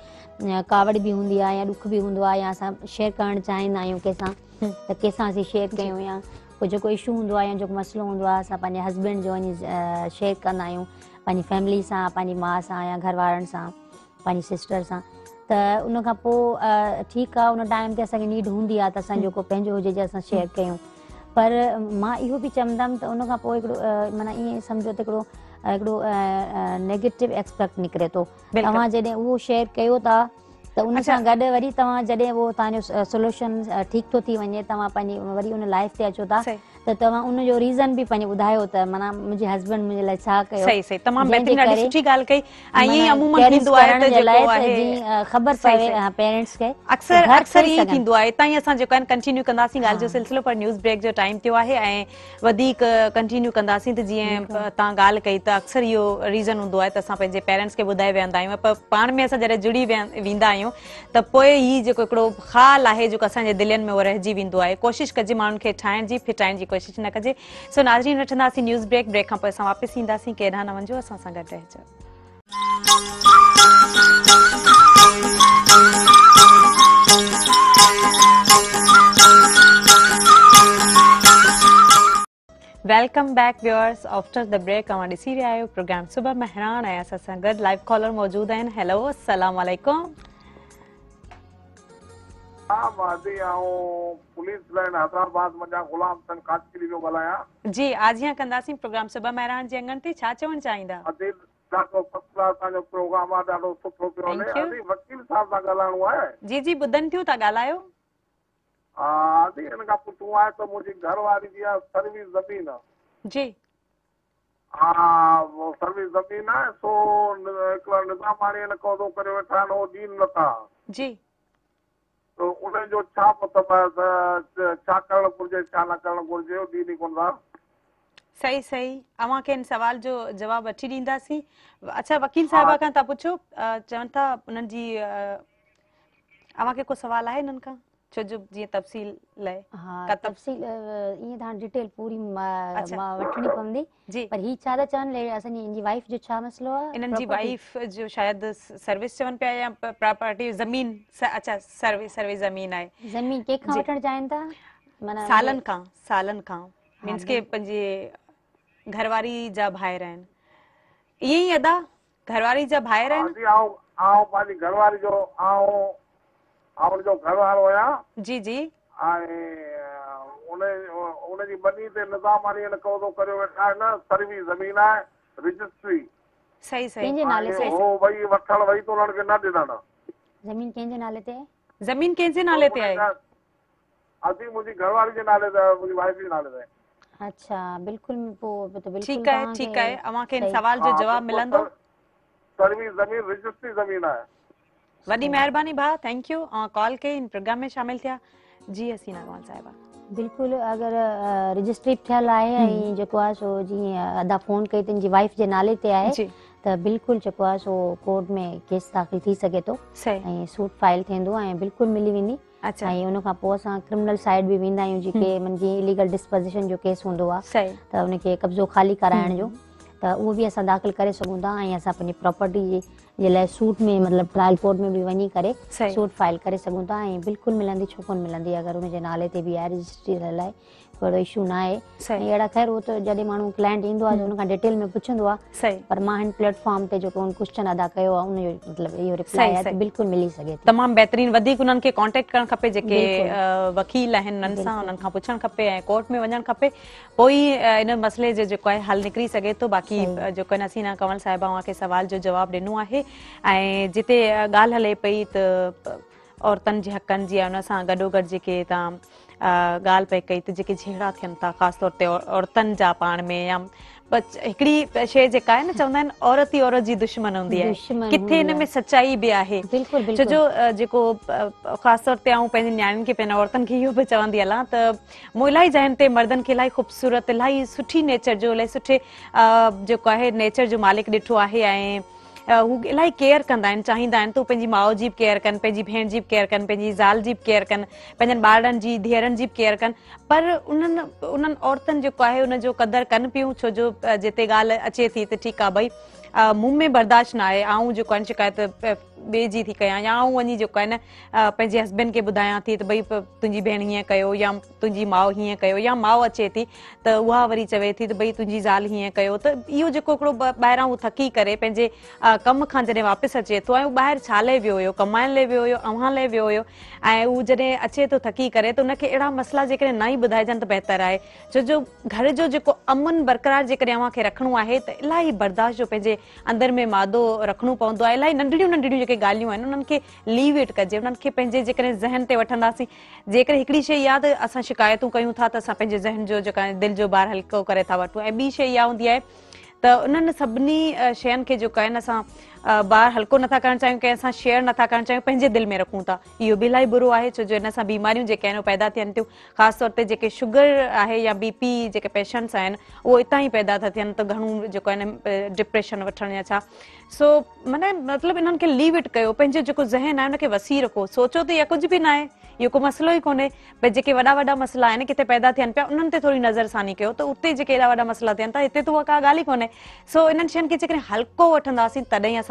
कावड़ बि हूंदी आहे या ॾुख बि हूंदो आहे या असां शेयर करणु चाहींदा आहियूं कंहिंसां त कंहिंसां असीं शेयर कयूं या को जेको इशू हूंदो आहे या जेको मसिलो हूंदो आहे असां पंहिंजे हसबैंड जो वञी शेयर कंदा आहियूं पंहिंजी फैमिली सां पंहिंजी माउ सां या घर वारनि सां पंहिंजे सिस्टर सां उन खां पोइ ठीकु आहे उन टाइम ते असांखे नीड हूंदी आहे त असां जेको पंहिंजो हुजे जे असां शेयर कयूं पर मां इहो बि चवंदमि त उन खां पोइ हिकिड़ो माना ईअं सम्झो त हिकिड़ो हिकिड़ो नेगेटिव एक्सपेक्ट निकिरे थो तव्हां जॾहिं उहो शेयर कयो था त उन सां गॾु वरी तव्हां जॾहिं उहो तव्हांजो सोल्यूशन ठीकु थो थी वञे तव्हां पंहिंजी वरी उन लाइफ ते अचो था ऐं वधीक कंटीन्यू कंदासीं तव्हां ॻाल्हि कई त अक्सर इहो रीज़न हूंदो आहे तेरेंट्स खे ॿुधाए विहंदा आहियूं पाण में जुड़ी वेंदा आहियूं त पोइ ई जेको हिकिड़ो हाल आहे जेको असांजे दिलनि में उहो रहिजी वेंदो आहे कोशिश कजे माण्हुनि खे ठाहिण जी फिटाइण जी कोशिश न कजे सो नाज़रीन वठंदासीं न्यूज़ ब्रेक ब्रेक खां पोइ असां वापसि ईंदासीं केॾांहुं न वञिजो असां सां गॾु रहिजो welcome back viewers after the break अवां ॾिसी विया आहियो प्रोग्राम सुबुह महरान ऐं असां सां गॾु लाइव कॉलर मौजूदु आहिनि हैलो असलाम वालेकुम वादी पुलिस लाइन हैदराबाद में जा गुलाम सन काटकिली जो गलाया जी आज यहाँ कंदासीं प्रोग्राम सुबह महिरान जी अंगन थी छा चवण चाहींदा अजीत ॾाढो फर्स्ट क्लास तव्हांजो प्रोग्राम आहे ॾाढो सुठो पियो हले अजी वकील साहब सां ॻाल्हाइणो आहे जी जी ॿुधनि थियूं था ॻाल्हायो हा अजी हिन खां पुछणो आहे त मुंहिंजी घर वारी जी आहे हाँ, सर्विस ज़मीन जी हा तो सर्विस ज़मीन आहे सो हिकिड़ो निज़ाम हाणे हिन कौदो करे वेठा आहिनि उहो ॾीन नथा जी તો ઉને જો છા પતબા છા કરણ ગુરજે છા ના કરણ ગુરજે सही सही अवां के इन सवाल जो जवाब वठी सी अच्छा वकील हाँ। साहब खां तव्हां पुछो चवनि था उन्हनि जी अवां को सवाल आए इन्हनि छो जो जीअं तफ़सील लाइ हा तफ़सील ईअं तव्हां डिटेल पूरी अच्छा। मां अच्छा। मा वठणी पवंदी जी पर ही छा था चवनि असांजी इनजी वाइफ जो छा मसलो आहे इन्हनि जी वाइफ जो शायदि सर्विस चवनि पिया या प्रॉपर्टी ज़मीन अच्छा सर्वे सर्वे ज़मीन आहे ज़मीन कंहिंखां वठणु चाहिनि था माना सालनि खां सालनि खां मीन्स के पंहिंजे घरवारी जा भाइर आहिनि ईअं ई अदा घरवारी जा भाइर आहिनि घरवारी जो આવડજો ઘરવાળો જી જી उनजी बनी ते निज़ामारी कौदो तो करियो वेठा आहिनि सर्वी ज़मीन आहे रजिस्ट्री सही सही कंहिंजे नाले से हो वई वठण वई तो उन्हनि खे न ॾिननि ज़मीन कंहिंजे नाले ते ज़मीन कंहिंजे नाले ते आहे असीं मुंहिंजी घरवारी जे नाले ते मुंहिंजी वाइफ जे नाले ते अच्छा बिल्कुल वो तो बिल्कुल ठीक है ठीक है अवा के सवाल जो जवाब मिलंदो सर्वी जमीन रजिस्ट्री जमीन है बिल्कुलु नाले ते आहे त बिल्कुलु केस दाख़िल थी सघे थो ऐं हुन खां पोइ असां क्रिमिनल साइड बि वेंदा आहियूं कब्ज़ो ख़ाली कराइण जो त उहो बि असां दाख़िल करे सघूं था ऐं असां पंहिंजी प्रोपर्टी जे लाइ सूट में मतिलबु ट्रायल कोर्ट में बि वञी करे सूट फाइल करे सघूं था ऐं बिल्कुलु मिलंदी छो कोन्ह मिलंदी अगरि हुनजे नाले ते बि आहे रजिस्ट्री लाइ इशू न आहे अहिड़ा ख़ैर उहो त जॾहिं माण्हू क्लाइंट ईंदो आहे हुन हम्म। खां डिटेल में पुछंदो आहे पर मां हिन प्लेटफॉर्म ते जेको क्वेश्चन अदा कयो आहे उनजो मतिलबु इहो रिप्लाई आहे बिल्कुलु मिली सघे तमामु वधीक उन्हनि खे कॉन्टेक्ट करणु खपे जेके वकील आहिनि उन्हनि सां उन्हनि खां पुछणु खपे ऐं कोर्ट में वञणु खपे पोइ इन मसइले जो जेको आहे हल निकिरी सघे थो बाक़ी जेको आहे नसीना कंवल साहिबा उहा सवाल जो जवाबु ॾिनो आहे ऐं जिते ॻाल्हि हले पई त औरतनि जे हक़नि जी उन सां गॾोगॾु जेके तव्हां ॻाल्हि पई कई त जेके थियनि था ख़ासि तौर ते औरतनि जा पाण में या हिकिड़ी शइ जेका आहे न चवंदा आहिनि औरत ई औरत जी दुश्मन हूंदी आहे किथे हिन में सचाई बि आहे बिल्कुलु छोजो जेको ख़ासि तौर ते पंहिंजी नियाणीनि खे पंहिंजे औरतुनि खे इहो बि चवंदी हलां त मूं इलाही जाइनि ते मर्दनि खे इलाही ख़ूबसूरत इलाही सुठी नेचर जो सुठे जेको आहे नेचर जो मालिक ॾिठो आहे ऐं इलाही केयर कंदा आहिनि चाहींदा आहिनि तूं पंहिंजी माउ जी बि केयर कनि पंहिंजी भेण जी बि केयर कनि पंहिंजी ज़ाल जी बि केयर कनि पंहिंजनि ॿारनि जी धीअरनि जी बि केयर कनि पर उन्हनि उन्हनि औरतुनि जेको आहे उनजो क़दुरु कनि पियूं छो जो जिते ॻाल्हि अचे थी त ठीकु आहे भई मुंहुं में बर्दाश्त ना आहे आऊं जेको आहे शिकायत बेजी थी क्या या वही जो जेको आहे न पंहिंजे हस्बैंड खे ॿुधायां थी तो भाई तुझी भेण हिं या तुझी माओ हिं या माओ अचे थी तो वह वरी चवे थी तो भाई तुझी ज़ाल हिं तो यो जो जेको वो थकी करे कम का जैसे वापस अचे तो ऐं हू ॿाहिरि छा ले वो हुयो कमाइण लाइ वियो हुयो अव्हां लाइ वियो हुयो ऐं अचे तो थकी करे तो उनके अड़ा मसला जेकॾहिं ना ही बुधाजन तो बेहतर है छो जो घर जो अमन बरक़रार जो अव्हांखे रखिणो आहे त इलाही बर्दाश्त जो पंहिंजे अंदर में मादो रखणो पवंदो आहे इलाही नंढड़ियूं नंढड़ियूं जेके ॻाल्हियूं आहिनि उन्हनि खे कजे उन्हनि खे पंहिंजे जेकॾहिं ज़हन ते वठंदासीं जेकॾहिं हिकिड़ी शइ यादि असां शिकायतूं कयूं था त असां पंहिंजे ज़हन जो जेको दिलि जो ॿार हल्को करे था वठूं ऐं ॿी शइ इहा हूंदी आहे त उन्हनि सभिनी शयुनि खे जेको आहे असां बार हल्को नथा करणु चाहूँ कंहिं शेयर नथा करणु चाहूँ पैं दिल में रखूं था यो भी इलाई बुरो है छोजो इन हिन सां पैदा थियन थी खास तौर पर जो शुगर है या बी पी जेके पेशंट्स आहिनि उहो हितां ई पैदा था थियन तो घणो जो डिप्रेशन वन या सो माना मतलब इन लीव इट कयो पंहिंजो जेको ज़हन है उनके वसी रखो सोचो तो इहा कुछ भी ना आहे इहो को मसलो ही कोने भई जो वा वा मसला है किथे पैदा थियन पिया उन्होंने थोड़ी थोरी नज़रसानी कर तो उते एडा वा मसला थियन थियनि था हिते त उहा का ॻाल्हि ई कोन्हे सो इन शन के जेकॾहिं वी तद ही अस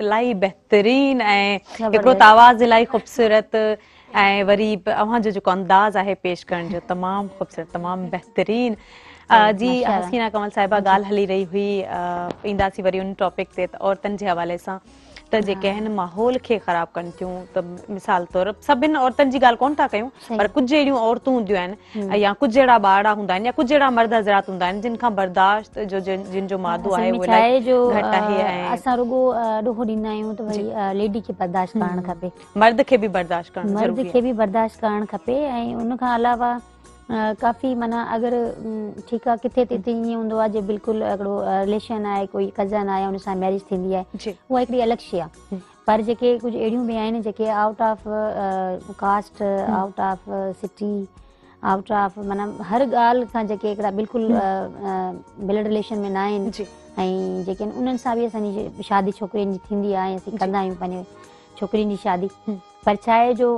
सूरत इलाही ऐं हिकिड़ो त आवाज़ इलाही ख़ूबसूरत ऐं वरी अंदाज़ आहे पेश करण जो तमामु ख़ूबसूरत तमामु बहितरीन जी हसीना कमल साहिबा ॻाल्हि हली रही हुई वरी उन टॉपिक ते औरतनि जे हवाले सां माहौल खे ख़राब कनि थियूं तौर सभिनी औरतनि जी ॻाल्हि कोन था कयूं पर कुझु अहिड़ियूं औरतूं हूंदियूं आहिनि या कुझु अहिड़ा ॿार हूंदा आहिनि या कुझु मर्द हज़ारात हूंदा आहिनि जिन खां बर्दाश्त जिन जो अलावा काफ़ी माना अगरि ठीकु आहे किथे तिथे ईअं हूंदो आहे जे बिल्कुलु हिकिड़ो रिलेशन आहे कोई कज़न आहे उन सां मैरिज थींदी आहे उहा हिकिड़ी अलॻि शइ आहे पर जेके कुझु अहिड़ियूं बि आहिनि जेके out of caste out of city out of माना हर ॻाल्हि खां जेके हिकिड़ा बिल्कुलु ब्लड रिलेशन में न आहिनि ऐं जेके आहिनि उन्हनि सां बि असांजी शादी छोकिरियुनि जी थींदी आहे ऐं असीं कंदा आहियूं पंहिंजे शादी पर जो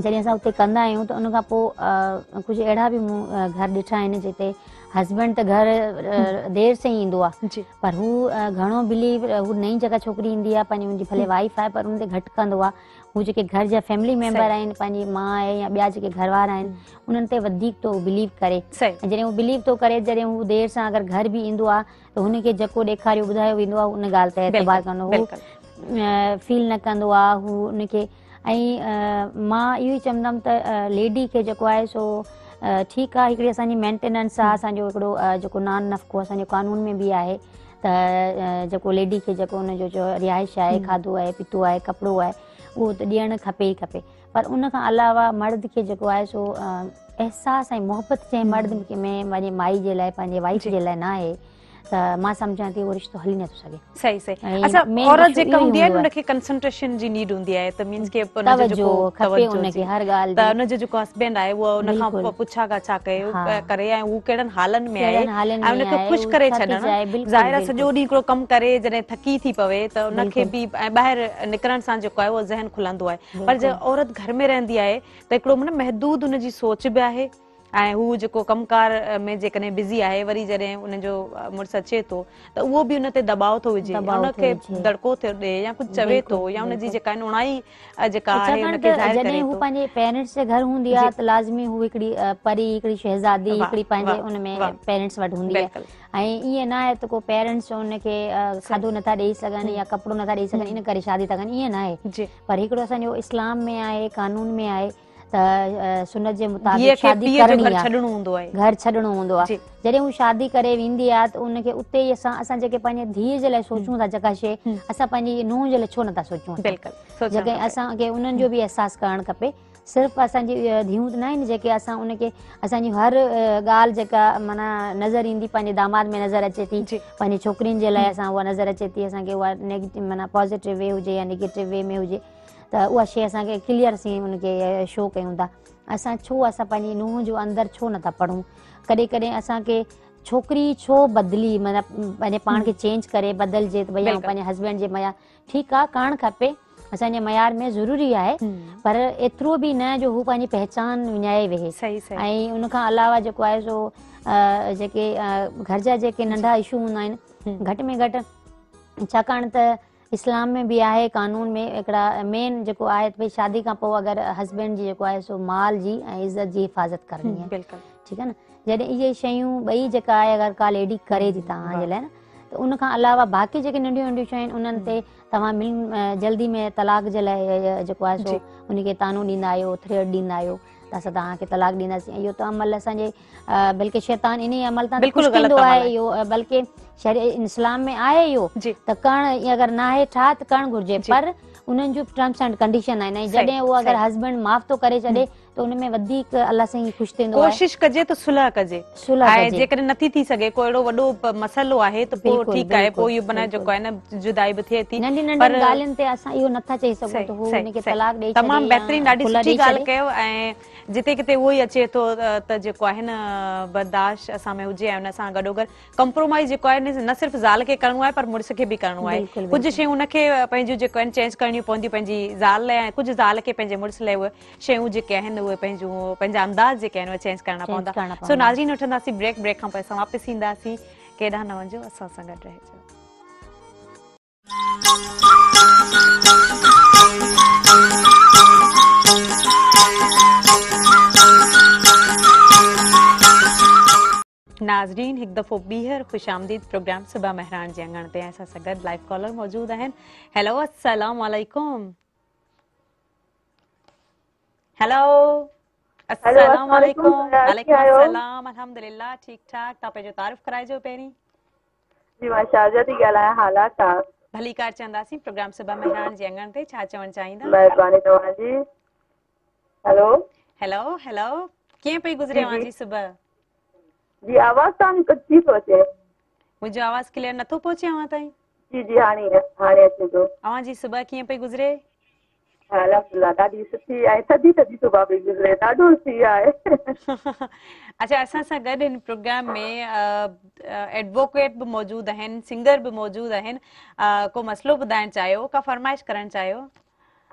जॾहिं असां हुते कंदा आहियूं त उनखां पोइ कुझु अहिड़ा बि मूं घर ॾिठा आहिनि जिते हसबैंड त घर देरि सां ईंदो आहे पर हूअ घणो बिलीव हूअ नई जॻह छोकिरी ईंदी आहे पंहिंजी मुंहिंजी भले वाइफ आहे पर उन ते घटि कंदो आहे हू जेके घर जा फैमिली मेंबर आहिनि पंहिंजी माउ आहे या ॿिया जेके घर वारा आहिनि उन्हनि ते वधीक थो बिलीव करे जॾहिं हू बिलीव थो करे जॾहिं हू देरि सां अगरि घर बि ईंदो आहे त हुनखे जेको ॾेखारियो ॿुधायो वेंदो आहे ॻाल्हि ते एतबार कंदो फील न कंदो आहे हू ऐं मां इहो ई चवंदमि त लेडी खे जेको आहे सो ठीकु आहे हिकिड़ी असांजी मेंटेनेंस आहे हम्म। असांजो हिकिड़ो जेको नान नफ़को असांजो कानून में बि आहे त जेको लेडी खे जेको हुनजो जो रिहाइश आहे हम्म। खाधो आहे पीतो आहे कपिड़ो आहे उहो त ॾियणु खपे ई खपे पर उनखां अलावा मर्द खे जेको आहे सो अहसासु ऐं मुहबत जंहिं हम्म। मर्द में पंहिंजे माई जे लाइ पंहिंजे वाइफ जे लाइ न आहे मां समझा थी वो रिश्तो तो हली नथो सके सही सही अच्छा औरत तो कम दिया उन के कंसंट्रेशन जी नीड हुंदी है तो मींस के उन जो जो खपे उन के हर गाल त उन जो जो हस्बैंड आए वो उन का पूछा का छा के हाँ। करे ऐं वो केडन हालन में आए आहे उन उनखे खुश करे छॾणु ज़ाहिर आहे सॼो ॾींहुं हिकिड़ो कमु करे जने थकी थी पवे त उनखे बि ऐं ॿाहिरि निकिरण सां जेको आहे वो ज़हन खुलंदो है पर जे औरत घर में रहंदी आहे तो एकड़ो माना महदूद जी सोच बे आहे लाज़मी परीज़ादी आहे त खाधो नथा ॾेई सघनि या कपिड़ो नथा ॾेई सघनि शादी था कनि ईअं न आहे पर हिकिड़ो इस्लाम में आहे कानून में आहे सुन मुताबिक़ घर शादी करे वेंदी आहे था हम्म। छो ना सोचूं जेके असांखे जो हम्म। बि अहसासु करणु खपे सिर्फ़ु असांजी धीअ न हर गाल माना नज़र ईंदी दामाद में नज़र अचे थी छोकरी छोकिरियुनि हम्म। नज़र अचे थी असांखे नेगेटिव माना पॉज़िटिव वे हो या नेगेटिव वे में हुजे त उहा शइ असांखे क्लियर सी हुनखे शो कयूं था असां छो असां पंहिंजी नुंहुं जो अंदरि छो नथा पढ़ूं कॾहिं कॾहिं असांखे छोकिरी छो बदली मतिलबु पंहिंजे पाण खे चेंज करे बदिलजे त भई पंहिंजे हस्बैंड जे मया ठीकु आहे करणु खपे असांजे मयार में ज़रूरी आहे हम्म। पर एतिरो बि न जो हू पंहिंजी पहचान विञाए वेहे ऐं अलावा जेको आहे सो जेके घर जा जेके नंढा इशू हूंदा आहिनि हम्म। घटि में घटि छाकाणि त इस्लाम में भी आए कानून में एक मेन जो आए भाई शादी खां पोइ अगरि हस्बैंड जी जेको आहे सो माल जी ऐं इज़त जी हिफ़ाज़त करणी हम्म, आहे ठीकु आहे न जॾहिं इहे शयूं ॿई जेका आहे अगरि का लेडी करे थी तव्हांजे लाइ न त उन खां अलावा बाक़ी जेके नंढियूं नंढियूं शयूं आहिनि उन्हनि ते हम्म। तव्हां मिल जल्दी में तलाक जे लाइ जेको आहे सो उनखे तानो ॾींदा आहियो थ्रेड ॾींदा आहियो त असां तव्हांखे तलाक ॾींदासीं इहो त अमल असांजे बल्कि शैतान इन अमल तां थींदो आहे इहो बल्कि इस्लाम में आहे इहो त करणु अगरि न आहे छा त करणु घुरिजे पर उन्हनि जूं टर्म्स एंड कंडीशन आहिनि ऐं जॾहिं उहो अगरि हस्बैंड माफ़ थो करे छॾे हम्म। त उन में वधीक अलाह साईं ख़ुशि थींदो आहे कोशिश कजे त सुलह कजे सुलह ऐं जेकॾहिं नथी थी सघे को अहिड़ो वॾो मसइलो आहे त पोइ ठीकु आहे पोइ इहो माना जेको आहे न जुदाई बि थिए थी नंढी नंढी ॻाल्हियुनि ते असां इहो नथा चई सघूं त हू हुनखे तलाक ॾेई तमामु बहितरीनु ॾाढी सुठी ॻाल्हि कयो ऐं जिते किथे उहो ई अचे तो त जेको बर्दाश्त असां में हुजे ऐं हुन कॉम्प्रोमाइज़ जेको आहे न सिर्फ ज़ाल खे करिणो आहे पर मुड़ुस खे बि करिणो आहे कुझु शयूं चेंज करणियूं पवंदियूं पंहिंजी ज़ाल लाइ ज़ाल खे पंहिंजे मुड़ुस लाइ अंदाज़ चेंज करणा पवंदा सो नाज़रीन वठंदासीं ब्रेक ब्रेक वापस पोइ असां न वञिजो असां Thank you. नाज़रीन एक दफ़ो बीहर ख़ुश आमदीद प्रोग्राम सुबह महरान जी अंगण ते असां सां लाइव कॉलर मौजूद हैं हेलो अस्सलाम वालेकुम हेलो अस्सलाम वालेकुम वालेकुम अस्सलाम अल्हम्दुलिल्लाह ठीक ठाक तव्हां जो तारीफ़ कराए जो पेरी जी मां शारजा थी ॻाल्हायां हालात भली कार चवंदासीं प्रोग्राम सुबह महिरान जी अंगण ते छा चवणु चाहींदा महिरबानी जी हेलो हेलो हेलो के पे गुज़रे वा जी सुबह जी आवाज़ तव्हांजी तो कची थो अचे मुंहिंजो आवाज़ क्लियर नथो पहुंचे अवां ताईं जी जी हाणे हाणे अचे तो अवां हाँ जी सुबह कीअं पे गुज़रे अलहमदिल्ला दादी सुठी आहे थधी थधी सुबह पे गुज़रे दादो सी आए अच्छा ऐसा सा गद इन प्रोग्राम में एडवोकेट भी मौजूद हैं सिंगर भी मौजूद हैं को मसलो ॿुधाइणु चाहियो का फरमाइश करणु चाहियो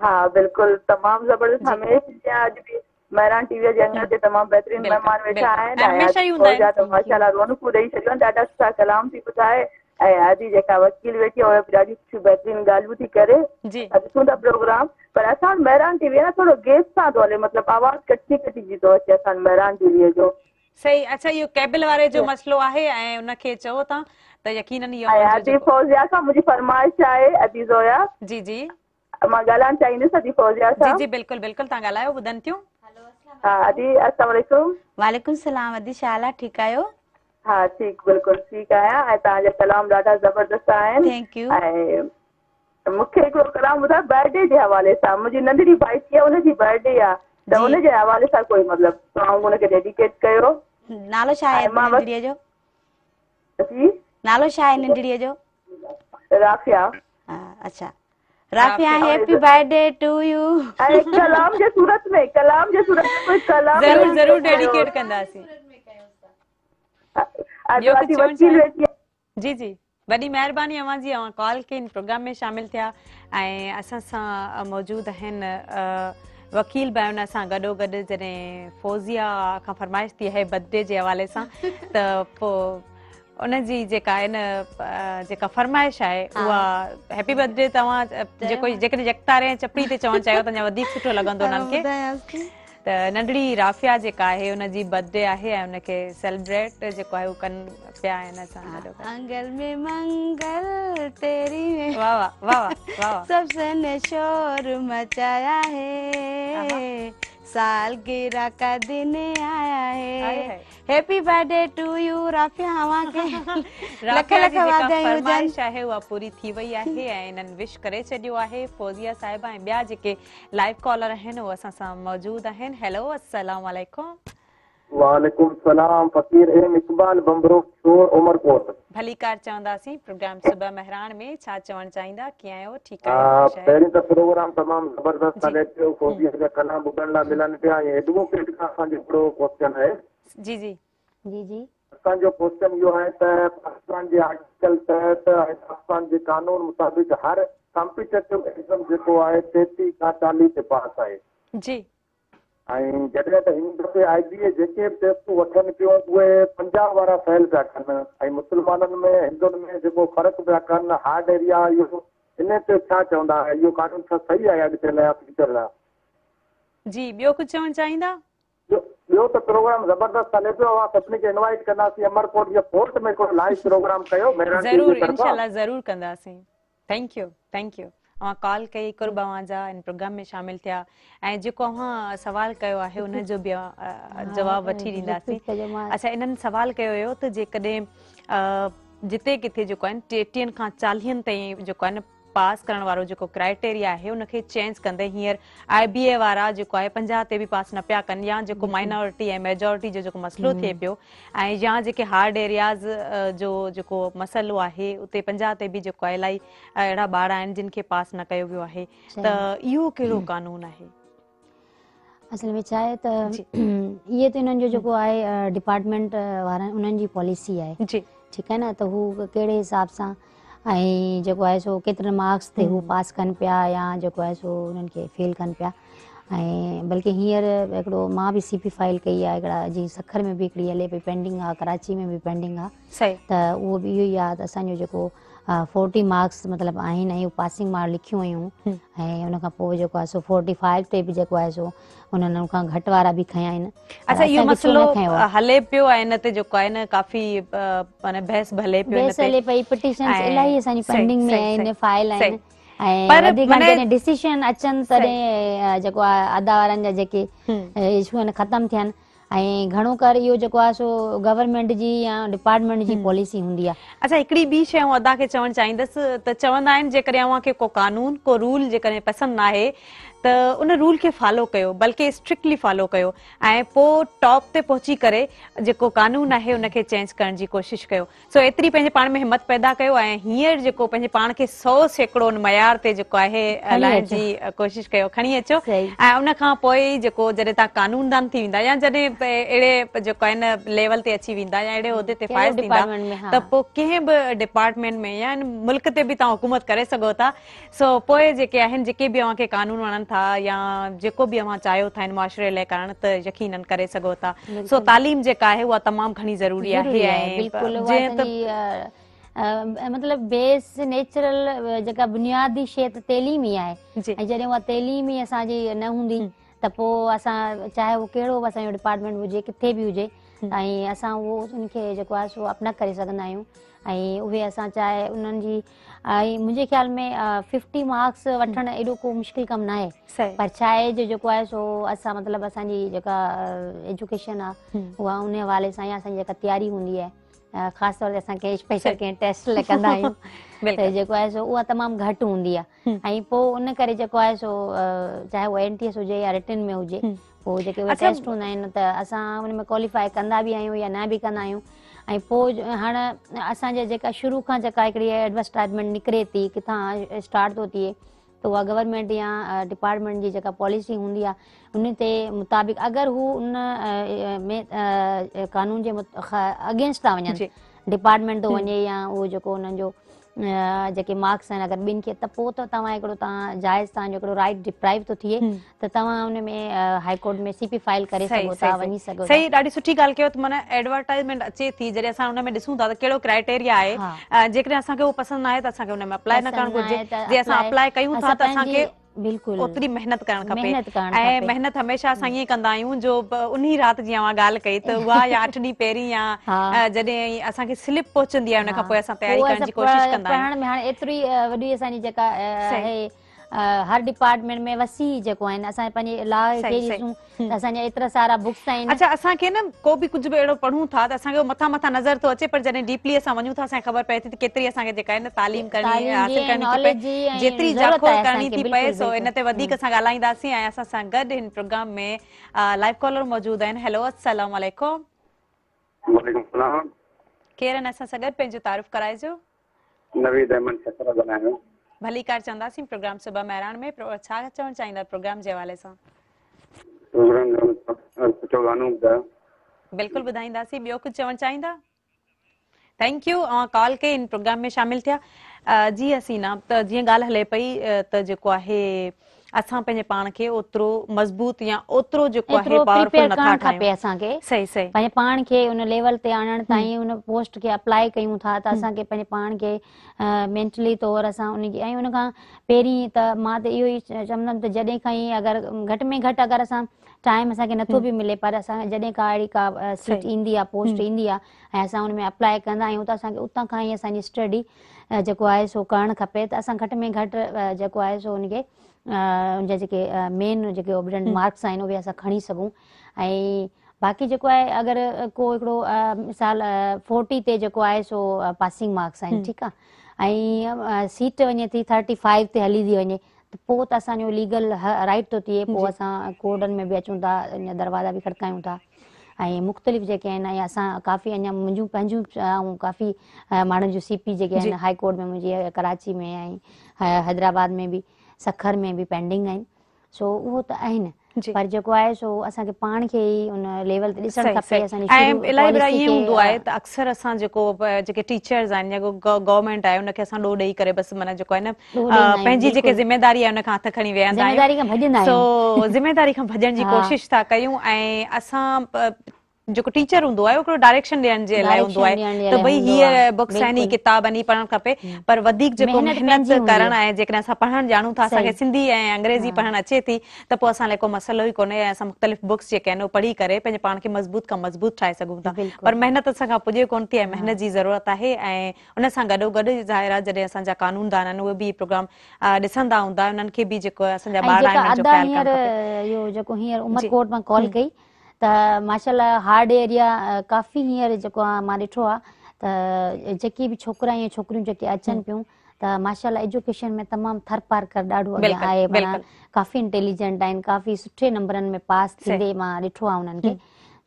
हां बिल्कुल तमाम ज़बरदस्त हमें आज भी મહેરાન ટીવી જંગલ તમામ બહેતરીન મહેમાન વેઠા आहिनि ऐं फौजा त माशाल्लाह रौनकूं ॾेई छॾियूं आहिनि ॾाढा सुठा कलाम थी ॿुधाए ऐं आदि जेका वकील वेठी और उहा ॾाढी सुठियूं बहितरीन ॻाल्हियूं थी करे ॾिसूं था प्रोग्राम पर असां मेहरान टीवी ना थोड़ा गेस सां थो हले मतिलबु आवाज़ु कटी कटिजी तो अचे असां महिरान टीवीअ जो सही अच्छा यो केबल वाले जो मसलो आहे ए उनके चो ता त यकीनन इहो आदि फौजिया सा मुजी फरमाइश आए अदी ज़ोया जी जी मां ॻाल्हाइणु चाहींदसि अदी फौजिया सा जी जी बिल्कुल बिल्कुल ता गलायो ॿुधनि थियूं अदी असलम वालेकुम सलाम अदी शाला ठीकु आहियो हा ठीकु बिल्कुलु ठीकु आहियां ऐं तव्हांजा कलाम ॾाढा ज़बरदस्त आहिनि थैंक यू ऐं मूंखे हिकिड़ो कलाम ॿुधायो बर्थडे जे हवाले सां मुंहिंजी नंढड़ी भाइटी आहे हुनजी बर्थडे आहे त हुनजे हवाले सां कोई मतिलबु सॉन्ग हुनखे डेडिकेट कयो नालो छा आहे नंढड़ीअ जो जी नालो छा आहे नंढड़ीअ जो राफिया हा अच्छा Rafia happy birthday to you अरे कलाम जे सूरत में कलाम जे सूरत में कोई कलाम जरूर जरूर डेडिकेट बच्ची कंदासीं जी जी बड़ी मेहरबानी अवां जी अवां कॉल के इन प्रोग्राम में शामिल थिया ए असा सा मौजूद आहिनि वकील भाई उन सा गडो गड जने फौज़िया का फरमाइश थी है बर्थडे जे हवाले सा तो उनजी जेका आहिन जेका फरमाइश आहे उहा हैप्पी बर्थडे तव्हां जेको जेकॾहिं जगतारे ऐं चपड़ी ते चवणु चाहियो त अञा वधीक सुठो लॻंदो उन्हनि खे त नंढड़ी राफ़िया जेका आहे उनजी बर्थडे आहे ऐं उनखे सेलिब्रेट जेको आहे उहो कनि पिया आहिनि असां अंगल में मंगल तेरी में वाह वाह वाह वाह सबसे शोर मचाया है साल गिरा का दिन आया है happy birthday to you Rafia हवा के लख लख वादा यू जन चाहे उहा पूरी थी वई आ है <laughs> इन्हनि विश करे छियो आ है फौज़िया साहिबा ऐं ॿिया लाइव कॉलर आहिनि वो असा सां मौजूदु आहिनि हैलो असलाम वालेकुम वालेकुम सलाम फकीर एम इकबाल बम्बरो शोर उमरकोट भली कार चवंदासीं प्रोग्राम सुबह महरान में छा चवण चाहींदा कीअं आहियो ठीकु आहे पहिरीं त प्रोग्राम तमामु ज़बरदस्त हले पियो फ़ौजीअ जा कला ॿुधण लाइ मिलनि पिया ऐं एडवोकेट खां असांजो हिकिड़ो क्वेश्चन आहे जी जी जी जी असांजो क्वेश्चन इहो आहे त पाकिस्तान जे आर्टिकल तहत ऐं पाकिस्तान जे कानून मुताबिक़ हर कॉम्पिटेटिव एग्ज़ाम जेको आहे तेतीह खां चालीह ते पास आहे जी ऐं जॾहिं त हिन दफ़े आई बी ए जेके बि टेस्टूं वठनि पियूं उहे पंजाब वारा फैल पिया कनि ऐं मुस्लमाननि में हिंदुनि में जेको फ़र्क़ु पिया कनि हार्ड एरिया इहो इन ते छा चवंदा इहो कानून छा सही आहे अॼु कल्ह फ्यूचर लाइ जी ॿियो कुझु चवणु चाहींदा ॿियो त प्रोग्राम ज़बरदस्त हले पियो आहे सभिनी खे इनवाइट कंदासीं अमरकोट जे फोर्ट में हिकिड़ो लाइव प्रोग्राम कयो महिरबानी thank you thank you call कई कुरा हिन प्रोग्राम में शामिल थिया ऐं जेको असां सुवाल कयो आहे हुनजो बि जवाब वठी ॾींदासीं अच्छा इन सवाल कयो हुयो त जेकॾहिं जिते किथे टेटीहनि खां चालीहनि ताईं पास करण वारो जेको क्राइटेरिया आहे चेंज कंदे आई बी ए वारा पंजाब ते बि पास न पिया कनि जेको माइनोरिटी मेजॉरिटी जो मसलो थिए पियो ऐं या हार्ड एरियाज़ जो ॿार आहिनि जिन खे पास न कयो वियो आहे त इहो कहिड़ो कानून आहे न त कहिड़े हिसाब सां जो है सो केतिरनि मार्क्स ते वो पास कन पिया या जेको आहे सो उन फेल कन पिया बल्कि हिंसर एक माँ भी सीपी फाइल कई है जी सखर में भी हिकिड़ी हले पई पेंडिंग आ कराची में भी पेंडिंग आहे त उहो बि इहो ई आहे जो असांजो फोर्टी मार्क्स मतिलब आहिनि पासिंग मार्क लिखियूं ऐं ऐं घणो करे इहो जेको आहे सो गवर्नमेंट जी या डिपार्टमेंट जी पॉलिसी हूंदी आहे अच्छा हिकिड़ी ॿी शइ मां असांखे चवणु चाहींदुसि त चवंदा आहिनि जेकॾहिं अव्हांखे को कानून को रूल जेकॾहिं पसंदि न आहे त उन रूल खे फॉलो कयो बल्कि स्ट्रिक्टली फॉलो कयो ऐं पोइ टॉप ते पहुची करे जेको कानून आहे उन चेंज करण जी कोशिशि कयो सो एतिरी पंहिंजे पाण में हिमत पैदा कयो ऐं हींअर जेको पंहिंजे पाण खे सोस हिकिड़ो उन मयार ते जेको आहे कोशिशि कयो खणी अचो ऐं उनखां पोइ जेको जॾहिं तव्हां कानूनदान थी वेंदा या जॾहिं अहिड़े जेको आहे न लेवल ते अची वेंदा या अहिड़े उहिदे ते फ़ाइदो थींदा त पोइ कंहिं बि डिपार्टमेंट में या मुल्क ते बि तव्हां हुकूमत करे सघो था सो पोइ जेके आहिनि जेके बि कानून वणनि बेस नेचुर जेका बुनियादी शइ तइलीम ई आहे जॾहिं उहा तइलीम ई असांजी न हूंदी त पोइ असां चाहे उहो कहिड़ो असांजो डिपार्टमेंट हुजे किथे बि हुजे ऐं असां उहो उनखे जेको आहे अपना करे सघंदा आहियूं ऐं उहे असां चाहे उन्हनि जी ऐं मुंहिंजे ख़्याल में फिफ्टी मार्क्स वठणु एॾो को मुश्किल कमु न आहे पर छा आहे जेको आहे सो असां मतिलबु असांजी जेका एजुकेशन आहे उहा उन हवाले सां ई असांजी जेका तयारी हूंदी आहे ख़ासि तौर ते असां कंहिं स्पेशल कंदा आहियूं <laughs> उहा तमामु घटि हूंदी आहे ऐं पोइ उन करे जेको आहे सो चाहे उहो एंटीएस हुजे या रिटर्न में हुजे पोइ जेके उहे टेस्ट हूंदा आहिनि त असां उन में क्वालीफाई कंदा बि आहियूं या न बि कंदा आहियूं ऐं पोइ हाणे असांजे जेका शुरू खां जेका हिकिड़ी एडवर्सटाइज़मेंट निकिरे थी किथां स्टार्ट थो थिए त उहा गवर्नमेंट या डिपार्टमेंट जी जेका पॉलिसी हूंदी आहे उन ते मुताबिक़ अगरि हू उन में कानून जे अगेंस्ट था वञनि डिपार्टमेंट थो वञे या उहो जेको हुननि जो जेके मार्क्स आहिनि अगरि ॿिनि खे पोइ त तव्हां हिकिड़ो तव्हां जाइज़ तव्हांजो राइट डिप्राइव थो थिए त तव्हां हुन में हाई कोर्ट में वञी सघो सही ॾाढी सुठी ॻाल्हि कयो आहे त बिल्कुलु ऐं महिनत हमेशह असां ईअं कंदा आहियूं जो उन जी ॻाल्हि कई त उहा अठ ॾींहं पहिरीं पहुचंदी आहे हर डिपार्टमेंट में वसी जेको आहिनि असांजे पंहिंजे इलाही ॾिसूं असांजा एतिरा सारा बुक्स आहिनि अच्छा असांखे न को बि कुझु बि अहिड़ो पढ़ूं था त असांखे मथां मथां नज़र थो अचे पर जॾहिं डीपली असां वञूं था असांखे ख़बर थी केतिरी तालीम करणी प्रोग्राम में लाइव कॉलर मौजूदु आहिनि हैलो असलम केरनि असां सां गॾु पंहिंजो तारीफ़ कराइजो नवीद अहमद ॻाल्हायां भली कार चंदा सिंह प्रोग्राम सुबह मेहरान में छा चवन चाहींदा प्रोग्राम जे वाले सा प्रोग्राम गानो हवाले बिल्कुल बिल्कुलु सी बियो कुछ चवन चाहींदा थैंक यू आ कॉल के इन प्रोग्राम में शामिल थिया जी हसीना त जीअं गाल हले पई त जेको है असां पंहिंजे पाण खे पाण खे अप्लाए कयूं था त असांखे पंहिंजे पाण खे मेंटली तौर असांखे ऐं उनखां पहिरीं त मां त इहो ई चवंदमि खां ई अगरि घटि में घटि अगरि असां टाइम असांखे नथो बि मिले पर असां जॾहिं का अहिड़ी का ईंदी आहे पोस्ट ईंदी आहे ऐं असां हुन में अप्लाए कंदा आहियूं त असांखे उतां खां ई असांजी स्टडी जेको आहे करणु खपे त असां घटि में घटि जेको आहे उनके जेके मेन जेके ओबिडेंट मार्क्स आहिनि उहे असां खणी सघूं ऐं बाक़ी जेको आहे अगरि को हिकिड़ो मिसाल फोर्टी ते जेको आहे सो पासिंग मार्क्स आहिनि हम्म। ठीकु आहे ऐं सीट वञे थी थर्टी फाइव ते हली थी वञे त पोइ त असांजो लीगल राइट थो थिए पोइ असां कोडनि में बि अचूं था दरवाज़ा बि खड़कायूं था ऐं मुख़्तलिफ़ जेके आहिनि ऐं असां काफ़ी अञा मुंहिंजूं पंहिंजूं ऐं काफ़ी माण्हुनि जूं सीपी जेके आहिनि हाई कोर्ट में मुंहिंजी कराची में ऐं हैदराबाद में बि आहिनि पर जेको आहे अक्सर असां जेको टीचर्स आहिनि गवर्नमेंट आहे असां ॾोहु ॾेई करे बसि आहे न पंहिंजी खणी विया जी कोशिश था कयूं ऐं असां टीचर हूंदो आहे पर वधीक पढ़ण ॼाणूं था ऐं अंग्रेजी पढ़ण अचे थी त पोइ असां लाइ को मसालो ई कोन्हे मुख़्तलिफ़ बुक्स जेके पंहिंजे पाण खे मज़बूत खां मज़बूत ठाहे सघूं था पर महिनत असां खां पुॼे कोन्ह थी ऐं महिनत जी ज़रूरत आहे ऐं हुन सां गॾोगॾु कानूनदान प्रोग्राम बि जेको त माशाल्लाह हार्ड एरिया काफ़ी हिंसर जो आहे मां ॾिठो आहे त या छोकर जेके अचनि हम्म। पियूं त एजुकेशन में तमाम थर पार कर ॾाढो अॻियां आहे काफ़ी इंटेलिजेंट आज काफ़ी सुठे नंबर में पास थींदे मां ॾिठो हम्म।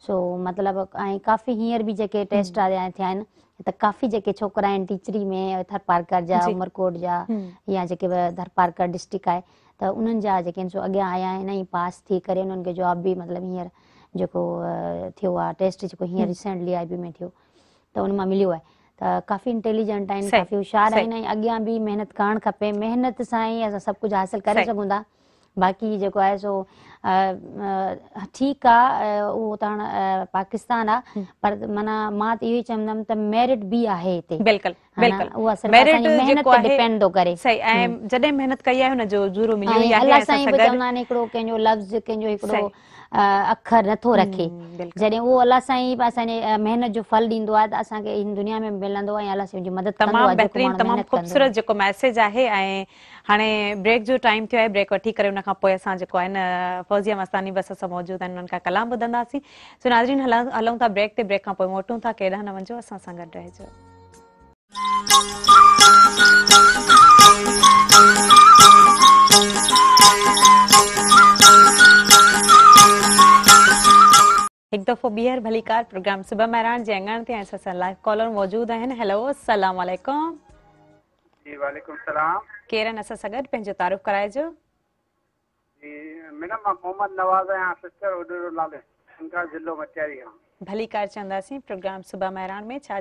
सो मतलब काफ़ी हिंसर भी जो टेस्ट थे आहिनि काफ़ी जो छोकिरा टीचरी में थर पारकर जा उमरकोट जहाँ हम्म। या जो थर पारकर डिस्ट्रिक्ट है त उन्हनि जा जेके आया आहिनि पास थी करे उन्हनि जॉब भी मतलब हींअर थियो आहे टेटली थियो त हुन मां मिलियो आहे त काफ़ी इंटेलिजेंट आहिनि काफ़ी होश्यार आहिनि अॻियां बि महिनत करणु खपे मेहनत सां ई असां सभु कुझु हासिल करे सघूं था बाक़ी जेको आहे ठीकु आहे उहो त पाकिस्तान आहे पर माना मां त इहो चवंदमि रखे मैसेज आहे ऐं हाणे ब्रेक जो टाइम थियो आहे ब्रेक वठी करे जेको आहे न फौजी मस्तानी मौजूदु आहिनि कलाम ॿुधंदासीं मोटूं था केॾा न वञिजो असां सां गॾु रहिजो ٹھیک دفر بہیر بھلی کار پروگرام صبح مہران جہنگاں تے ایس ایس ایلائیو کالر موجود ہیں ہیلو السلام علیکم جی وعلیکم السلام کیرن اسسگر پینجو تعارف کرایجو جی مینم محمد نواز آں سسٹر وڈو لالہ انکا ضلعو متیاری ہم بھلی کار چندا سی پروگرام صبح مہران میں چا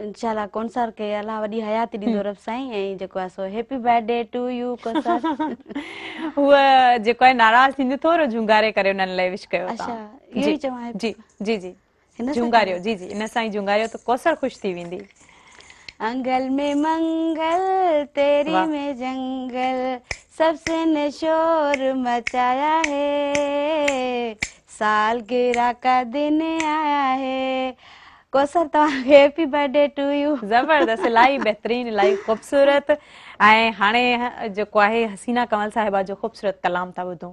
इंशाल्लाह कौन सर के अल्लाह वडी हयाती दी रब साई ए जको सो हैप्पी बर्थडे टू यू कौन सर हूअ जेको आहे नाराज़ थींदी थोरो झुंगारे करे उनन लाइ विश कयो अच्छा यही चवा जी जी जी झुंगारियो जी जी इन साई झुंगारियो तो कोसर खुश थी विंदी अंगल में मंगल तेरी में जंगल सबसे ने शोर मचाया है साल गिरा का दिन आया है कोसर तव्हां हैप्पी बर्थडे टू यू ज़बरदस्त इलाही बेहतरीन इलाही ख़ूबसूरत हाने जो जेको आहे हसीना कमल साहिबा जो ख़ूबसूरत कलाम था ॿुधूं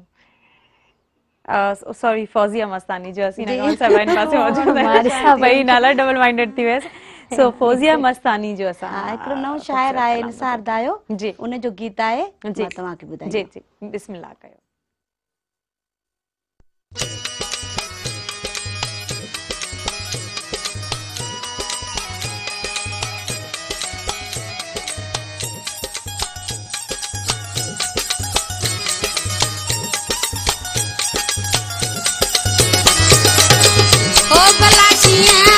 सॉरी फौज़िया मस्तानी जो हसीना कमल साहिबा हिन पासे मौजूद आहे ॿई नाला डबल माइंडेड थी वियसि सो फौज़िया मस्तानी जो असां हिकिड़ो नओं शाइर आहे इंसार दायो जी उन जो गीत आहे जी तव्हांखे ॿुधायो जी जी बिस्मिल्लाह कयो yeah.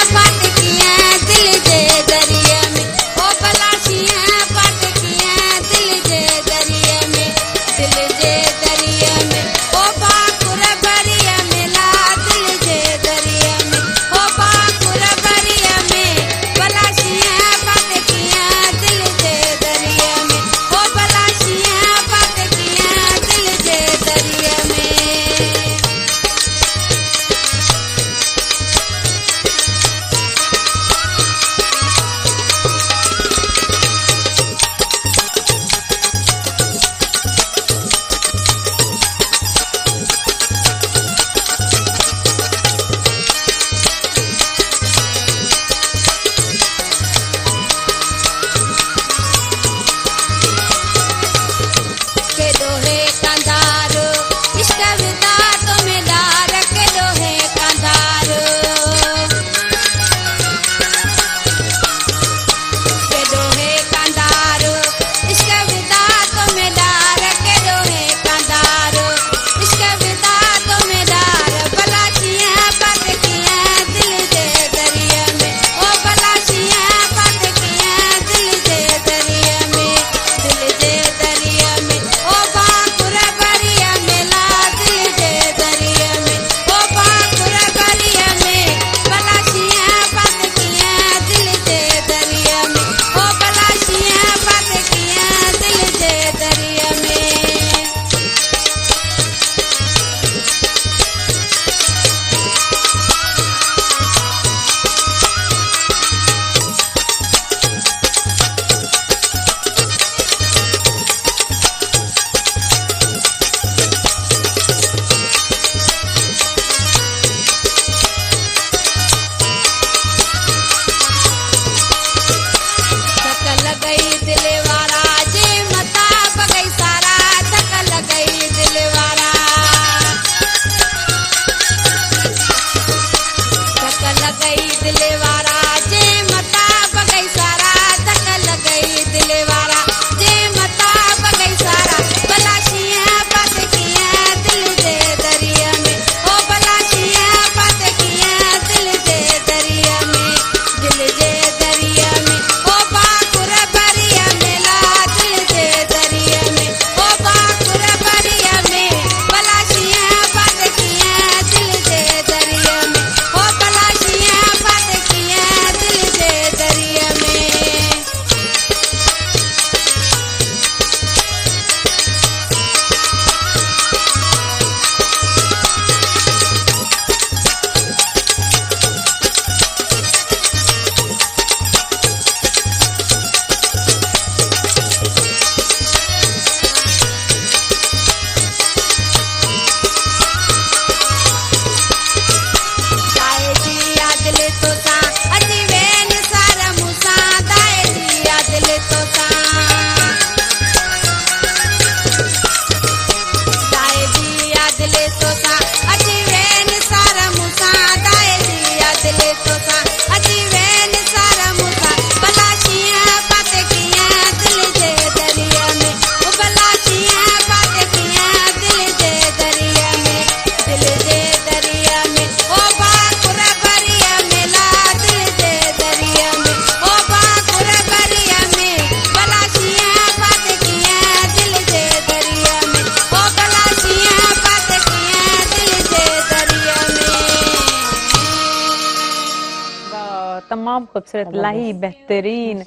अलाई बहितरीन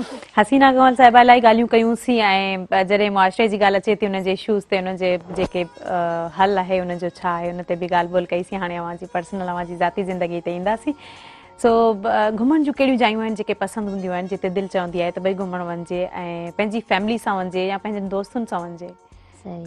<laughs> हसीना भॻवान साहिबा इलाही ॻाल्हियूं कयूंसीं ऐं जॾहिं मुआशरे जी ॻाल्हि अचे थी उनजे इशूज़ ते उनजे जेके हल आहे उनजो छा आहे हुन ते बि ॻाल्हि ॿोल कईसीं पर्सनल जाती ज़िंदगी ते ईंदासीं सो घुमण जूं कहिड़ियूं जायूं आहिनि जेके पसंदि हूंदियूं आहिनि जिते दिलि चवंदी आहे त ॿई घुमणु वञिजे ऐं पंहिंजी फैमिली सां वञिजे या पंहिंजे दोस्तनि सां वञिजे साईं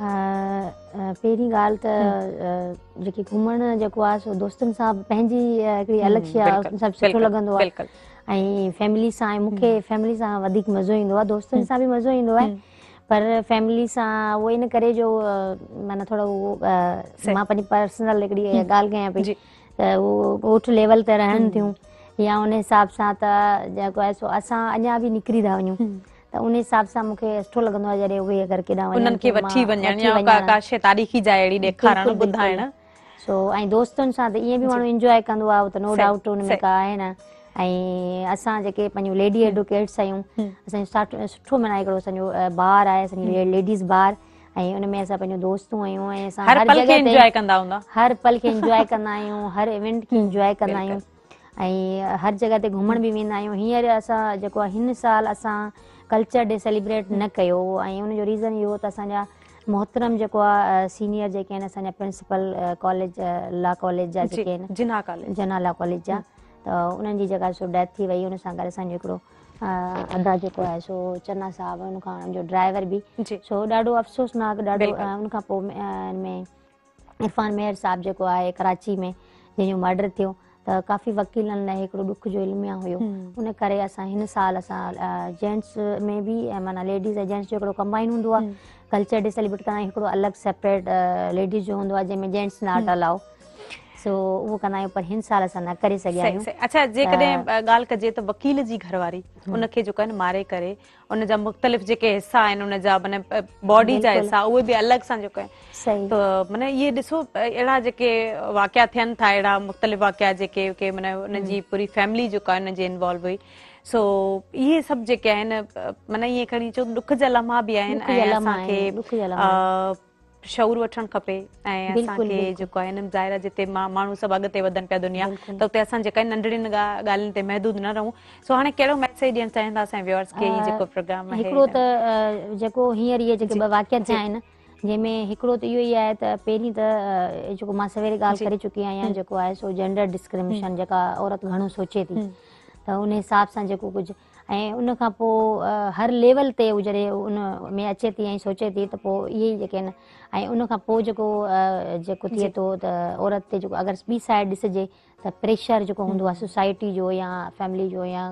पहिरीं ॻाल्हि त जेके घुमण जेको आहे सो दोस्तनि सां पंहिंजी हिकिड़ी अलॻि शइ आहे सभु सुठो लॻंदो आहे ऐं फैमिली सां मूंखे फैमिली सां वधीक मज़ो ईंदो आहे दोस्तनि सां बि मज़ो ईंदो आहे पर फैमिली सां उहो इन करे जो माना थोरो उहो मां पंहिंजी पर्सनल हिकिड़ी ॻाल्हि कयां पई त उहो ॻोठ लेवल ते रहनि थियूं या उन हिसाब सां त जेको आहे सो असां अञा बि निकिरी था वञूं त उन हिसाब सां मूंखे सुठो लॻंदो आहे इंजॉय कंदो आहे न ऐं असां जेके पंहिंजो लेडी एडवोकेट्स आहियूं सुठो माना ॿार आहे लेडीस ॿारु ऐं हुन में असां पंहिंजो दोस्त ऐं हर पल खे इंजॉय <laughs> कंदा आहियूं हर इवेंट खे इंजॉय कंदा आहियूं ऐं हर जॻह ते घुमण बि वेंदा आहियूं हींअर असां जेको आहे हिन साल असां कल्चर डे सेलिब्रेट न कयो ऐं उनजो रीज़न इहो त असांजा मोहतरम जेको आहे सीनियर जेके आहिनि असांजा प्रिंसिपल कॉलेज ला कॉलेज जा जेके आहिनि जना ला कॉलेज जा त उन्हनि जी जेका सो डेथ थी वई हुन सां गॾु असांजो हिकिड़ो अदा जेको आहे सो चन्ना साहबु उनखां ड्राइवर बि सो ॾाढो अफ़सोसनाक ॾाढो उनखां पोइ इरफ़ान मेहर साहिबु जेको आहे कराची में जंहिंजो मर्डर थियो त काफ़ी वकीलनि लाइ हिकिड़ो ॾुख जो इल्मिया हुओ हुन करे असां हिन साल असां जेंट्स में बि माना लेडीस ऐं जेंट्स जो हिकिड़ो कंबाइन हूंदो आहे कल्चर डे सेलिब्रेट करायां हिकिड़ो अलॻि सेपरेट लेडीस जो हूंदो आहे जंहिंमें जेंट्स जेकॾहिं ॻाल्हि कजे त वकील जी घर वारी हुनखे मारे करे उन जा मुख़्तलिफ़ हिसा आहिनि बॉडी जा हिसा उहे बि अलॻि सां जेको आहिनि माना इहे ॾिसो अहिड़ा जेके वाकिया थियनि था अहिड़ा मुख़्तलिफ़ वाकिया जेके उनजी फैमिली इंवॉल्व हुई सो इहे सभु जेके आहिनि ॾुख जा लम्हा बि आहिनि हिकिड़ो इहो ई आहे त पहिरीं त मां सवेल जेका औरते थी त हुन हिसाब सां जेको कुझु ऐं उन खां पोइ हर लेवल ते उहा जॾहिं उन में अचे थी ऐं सोचे थी त पोइ इहे ई जेके आहिनि ऐं उनखां पोइ जेको जेको थिए थो त औरत ते जेको अगरि ॿी साइड ॾिसिजे त प्रेशर जेको हूंदो आहे सोसाइटी जो या फैमिली जो या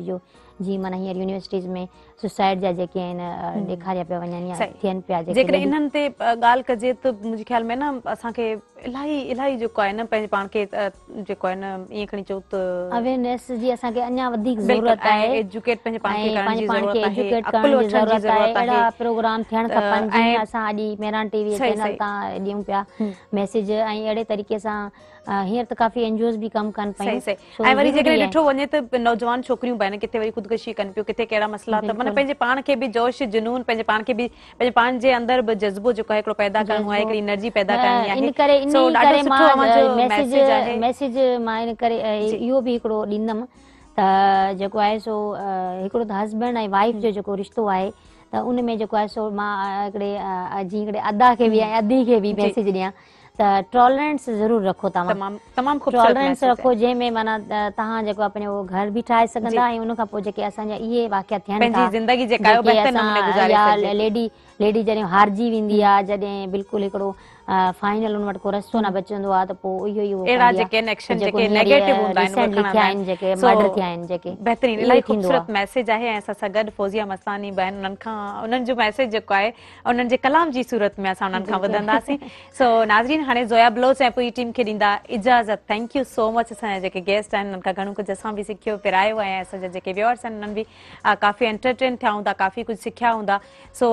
जो جي منهر يونيورسٽيز ۾ سوسائٽي جي ڪنهن ڏيکاري پيو وڃن ٿين پيا جيڪڏهن انن تي ڳالھ ڪجي ته مون کي خيال ۾ نا اسان کي الٰهي الٰهي جو آهي نا پنهنجان کي جو آهي نا هيءَ کي چئو ته اويَرنس جي اسان کي انيا وڌيڪ ضرورت آهي ايجوڪيٽ پنهنجان کي ڪارڻ جي ضرورت آهي اپلوچ ڪرڻ جي ضرورت آهي الٰهي پروگرام ٿين سان پنهنجي اسان اڄ مهران ٽي وي چينل سان ڏيو پيا ميسيج ۽ वाइफ जो जेको रिश्तो आहे त उनमें अदा खे बि अदी खे बि मैसेज ॾियां टॉलरेंस ज़रूर रखो तमाम तमाम खूब टॉलरेंस रखो जे में माना तहां जको अपने वो घर भी ठाहे सकंदा है उन पो जके जेके असांजा इहे वाकिया थियनि था ज़िंदगी बेहतर नमूने जेका लेडी लेडी जने हार जी विंदी आ जदे बिल्कुल एकड़ो जेके गेस्ट आहिनि घणो कुझु असां बि सिखियो पिरायो ऐं काफ़ी काफ़ी कुझु सिखिया हूंदा सो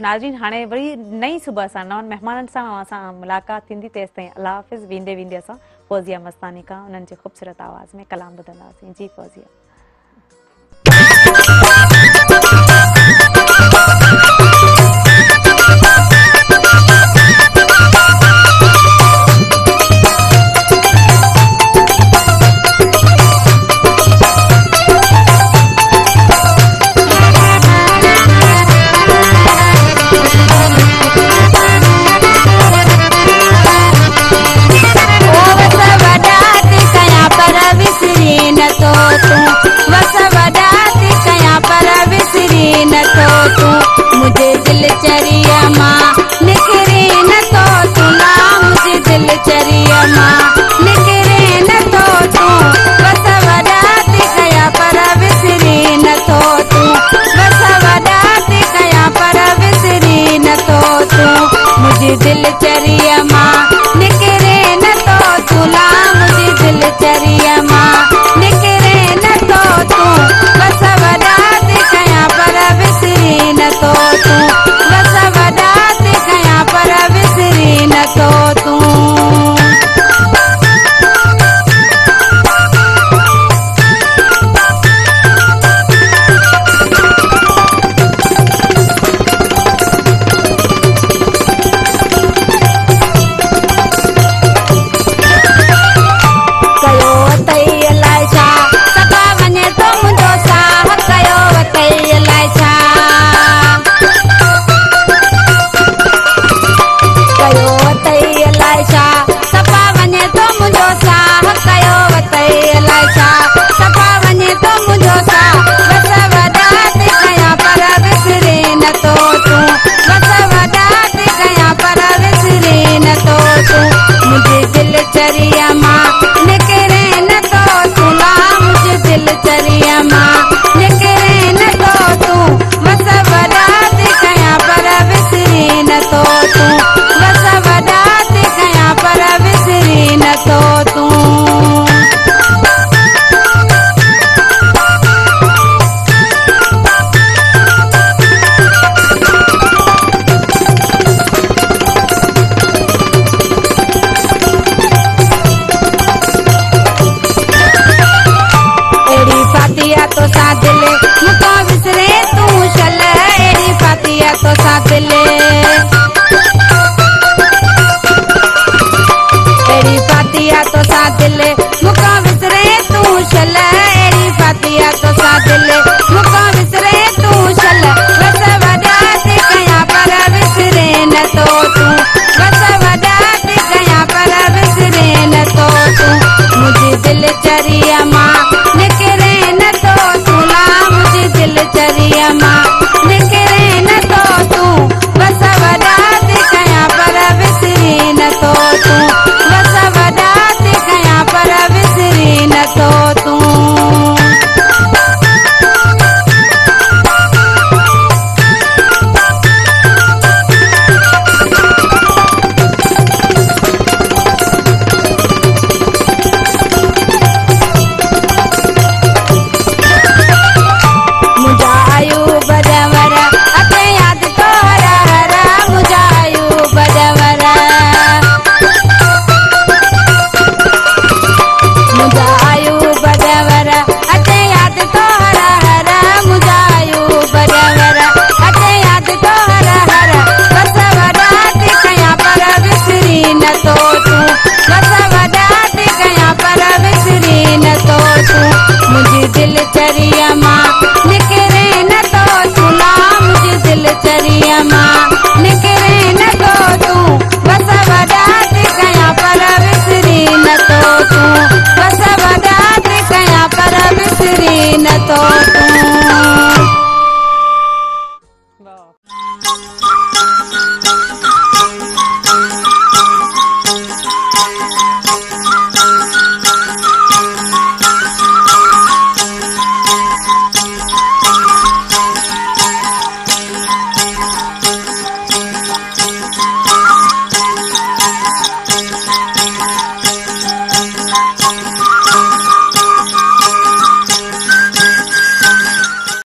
नाज़रीन हाणे वरी नई सुबुह सां नव महिमाननि सां सां मुलाक़ात थींदी तेसि ताईं अलाह हाफ़िज़ वेंदे वेंदे असां फौज़िया मस्तानी खां उन्हनि जे ख़ूबसूरत आवाज़ में कलाम ॿुधंदासीं जी फौज़िया दिल चरिया माँ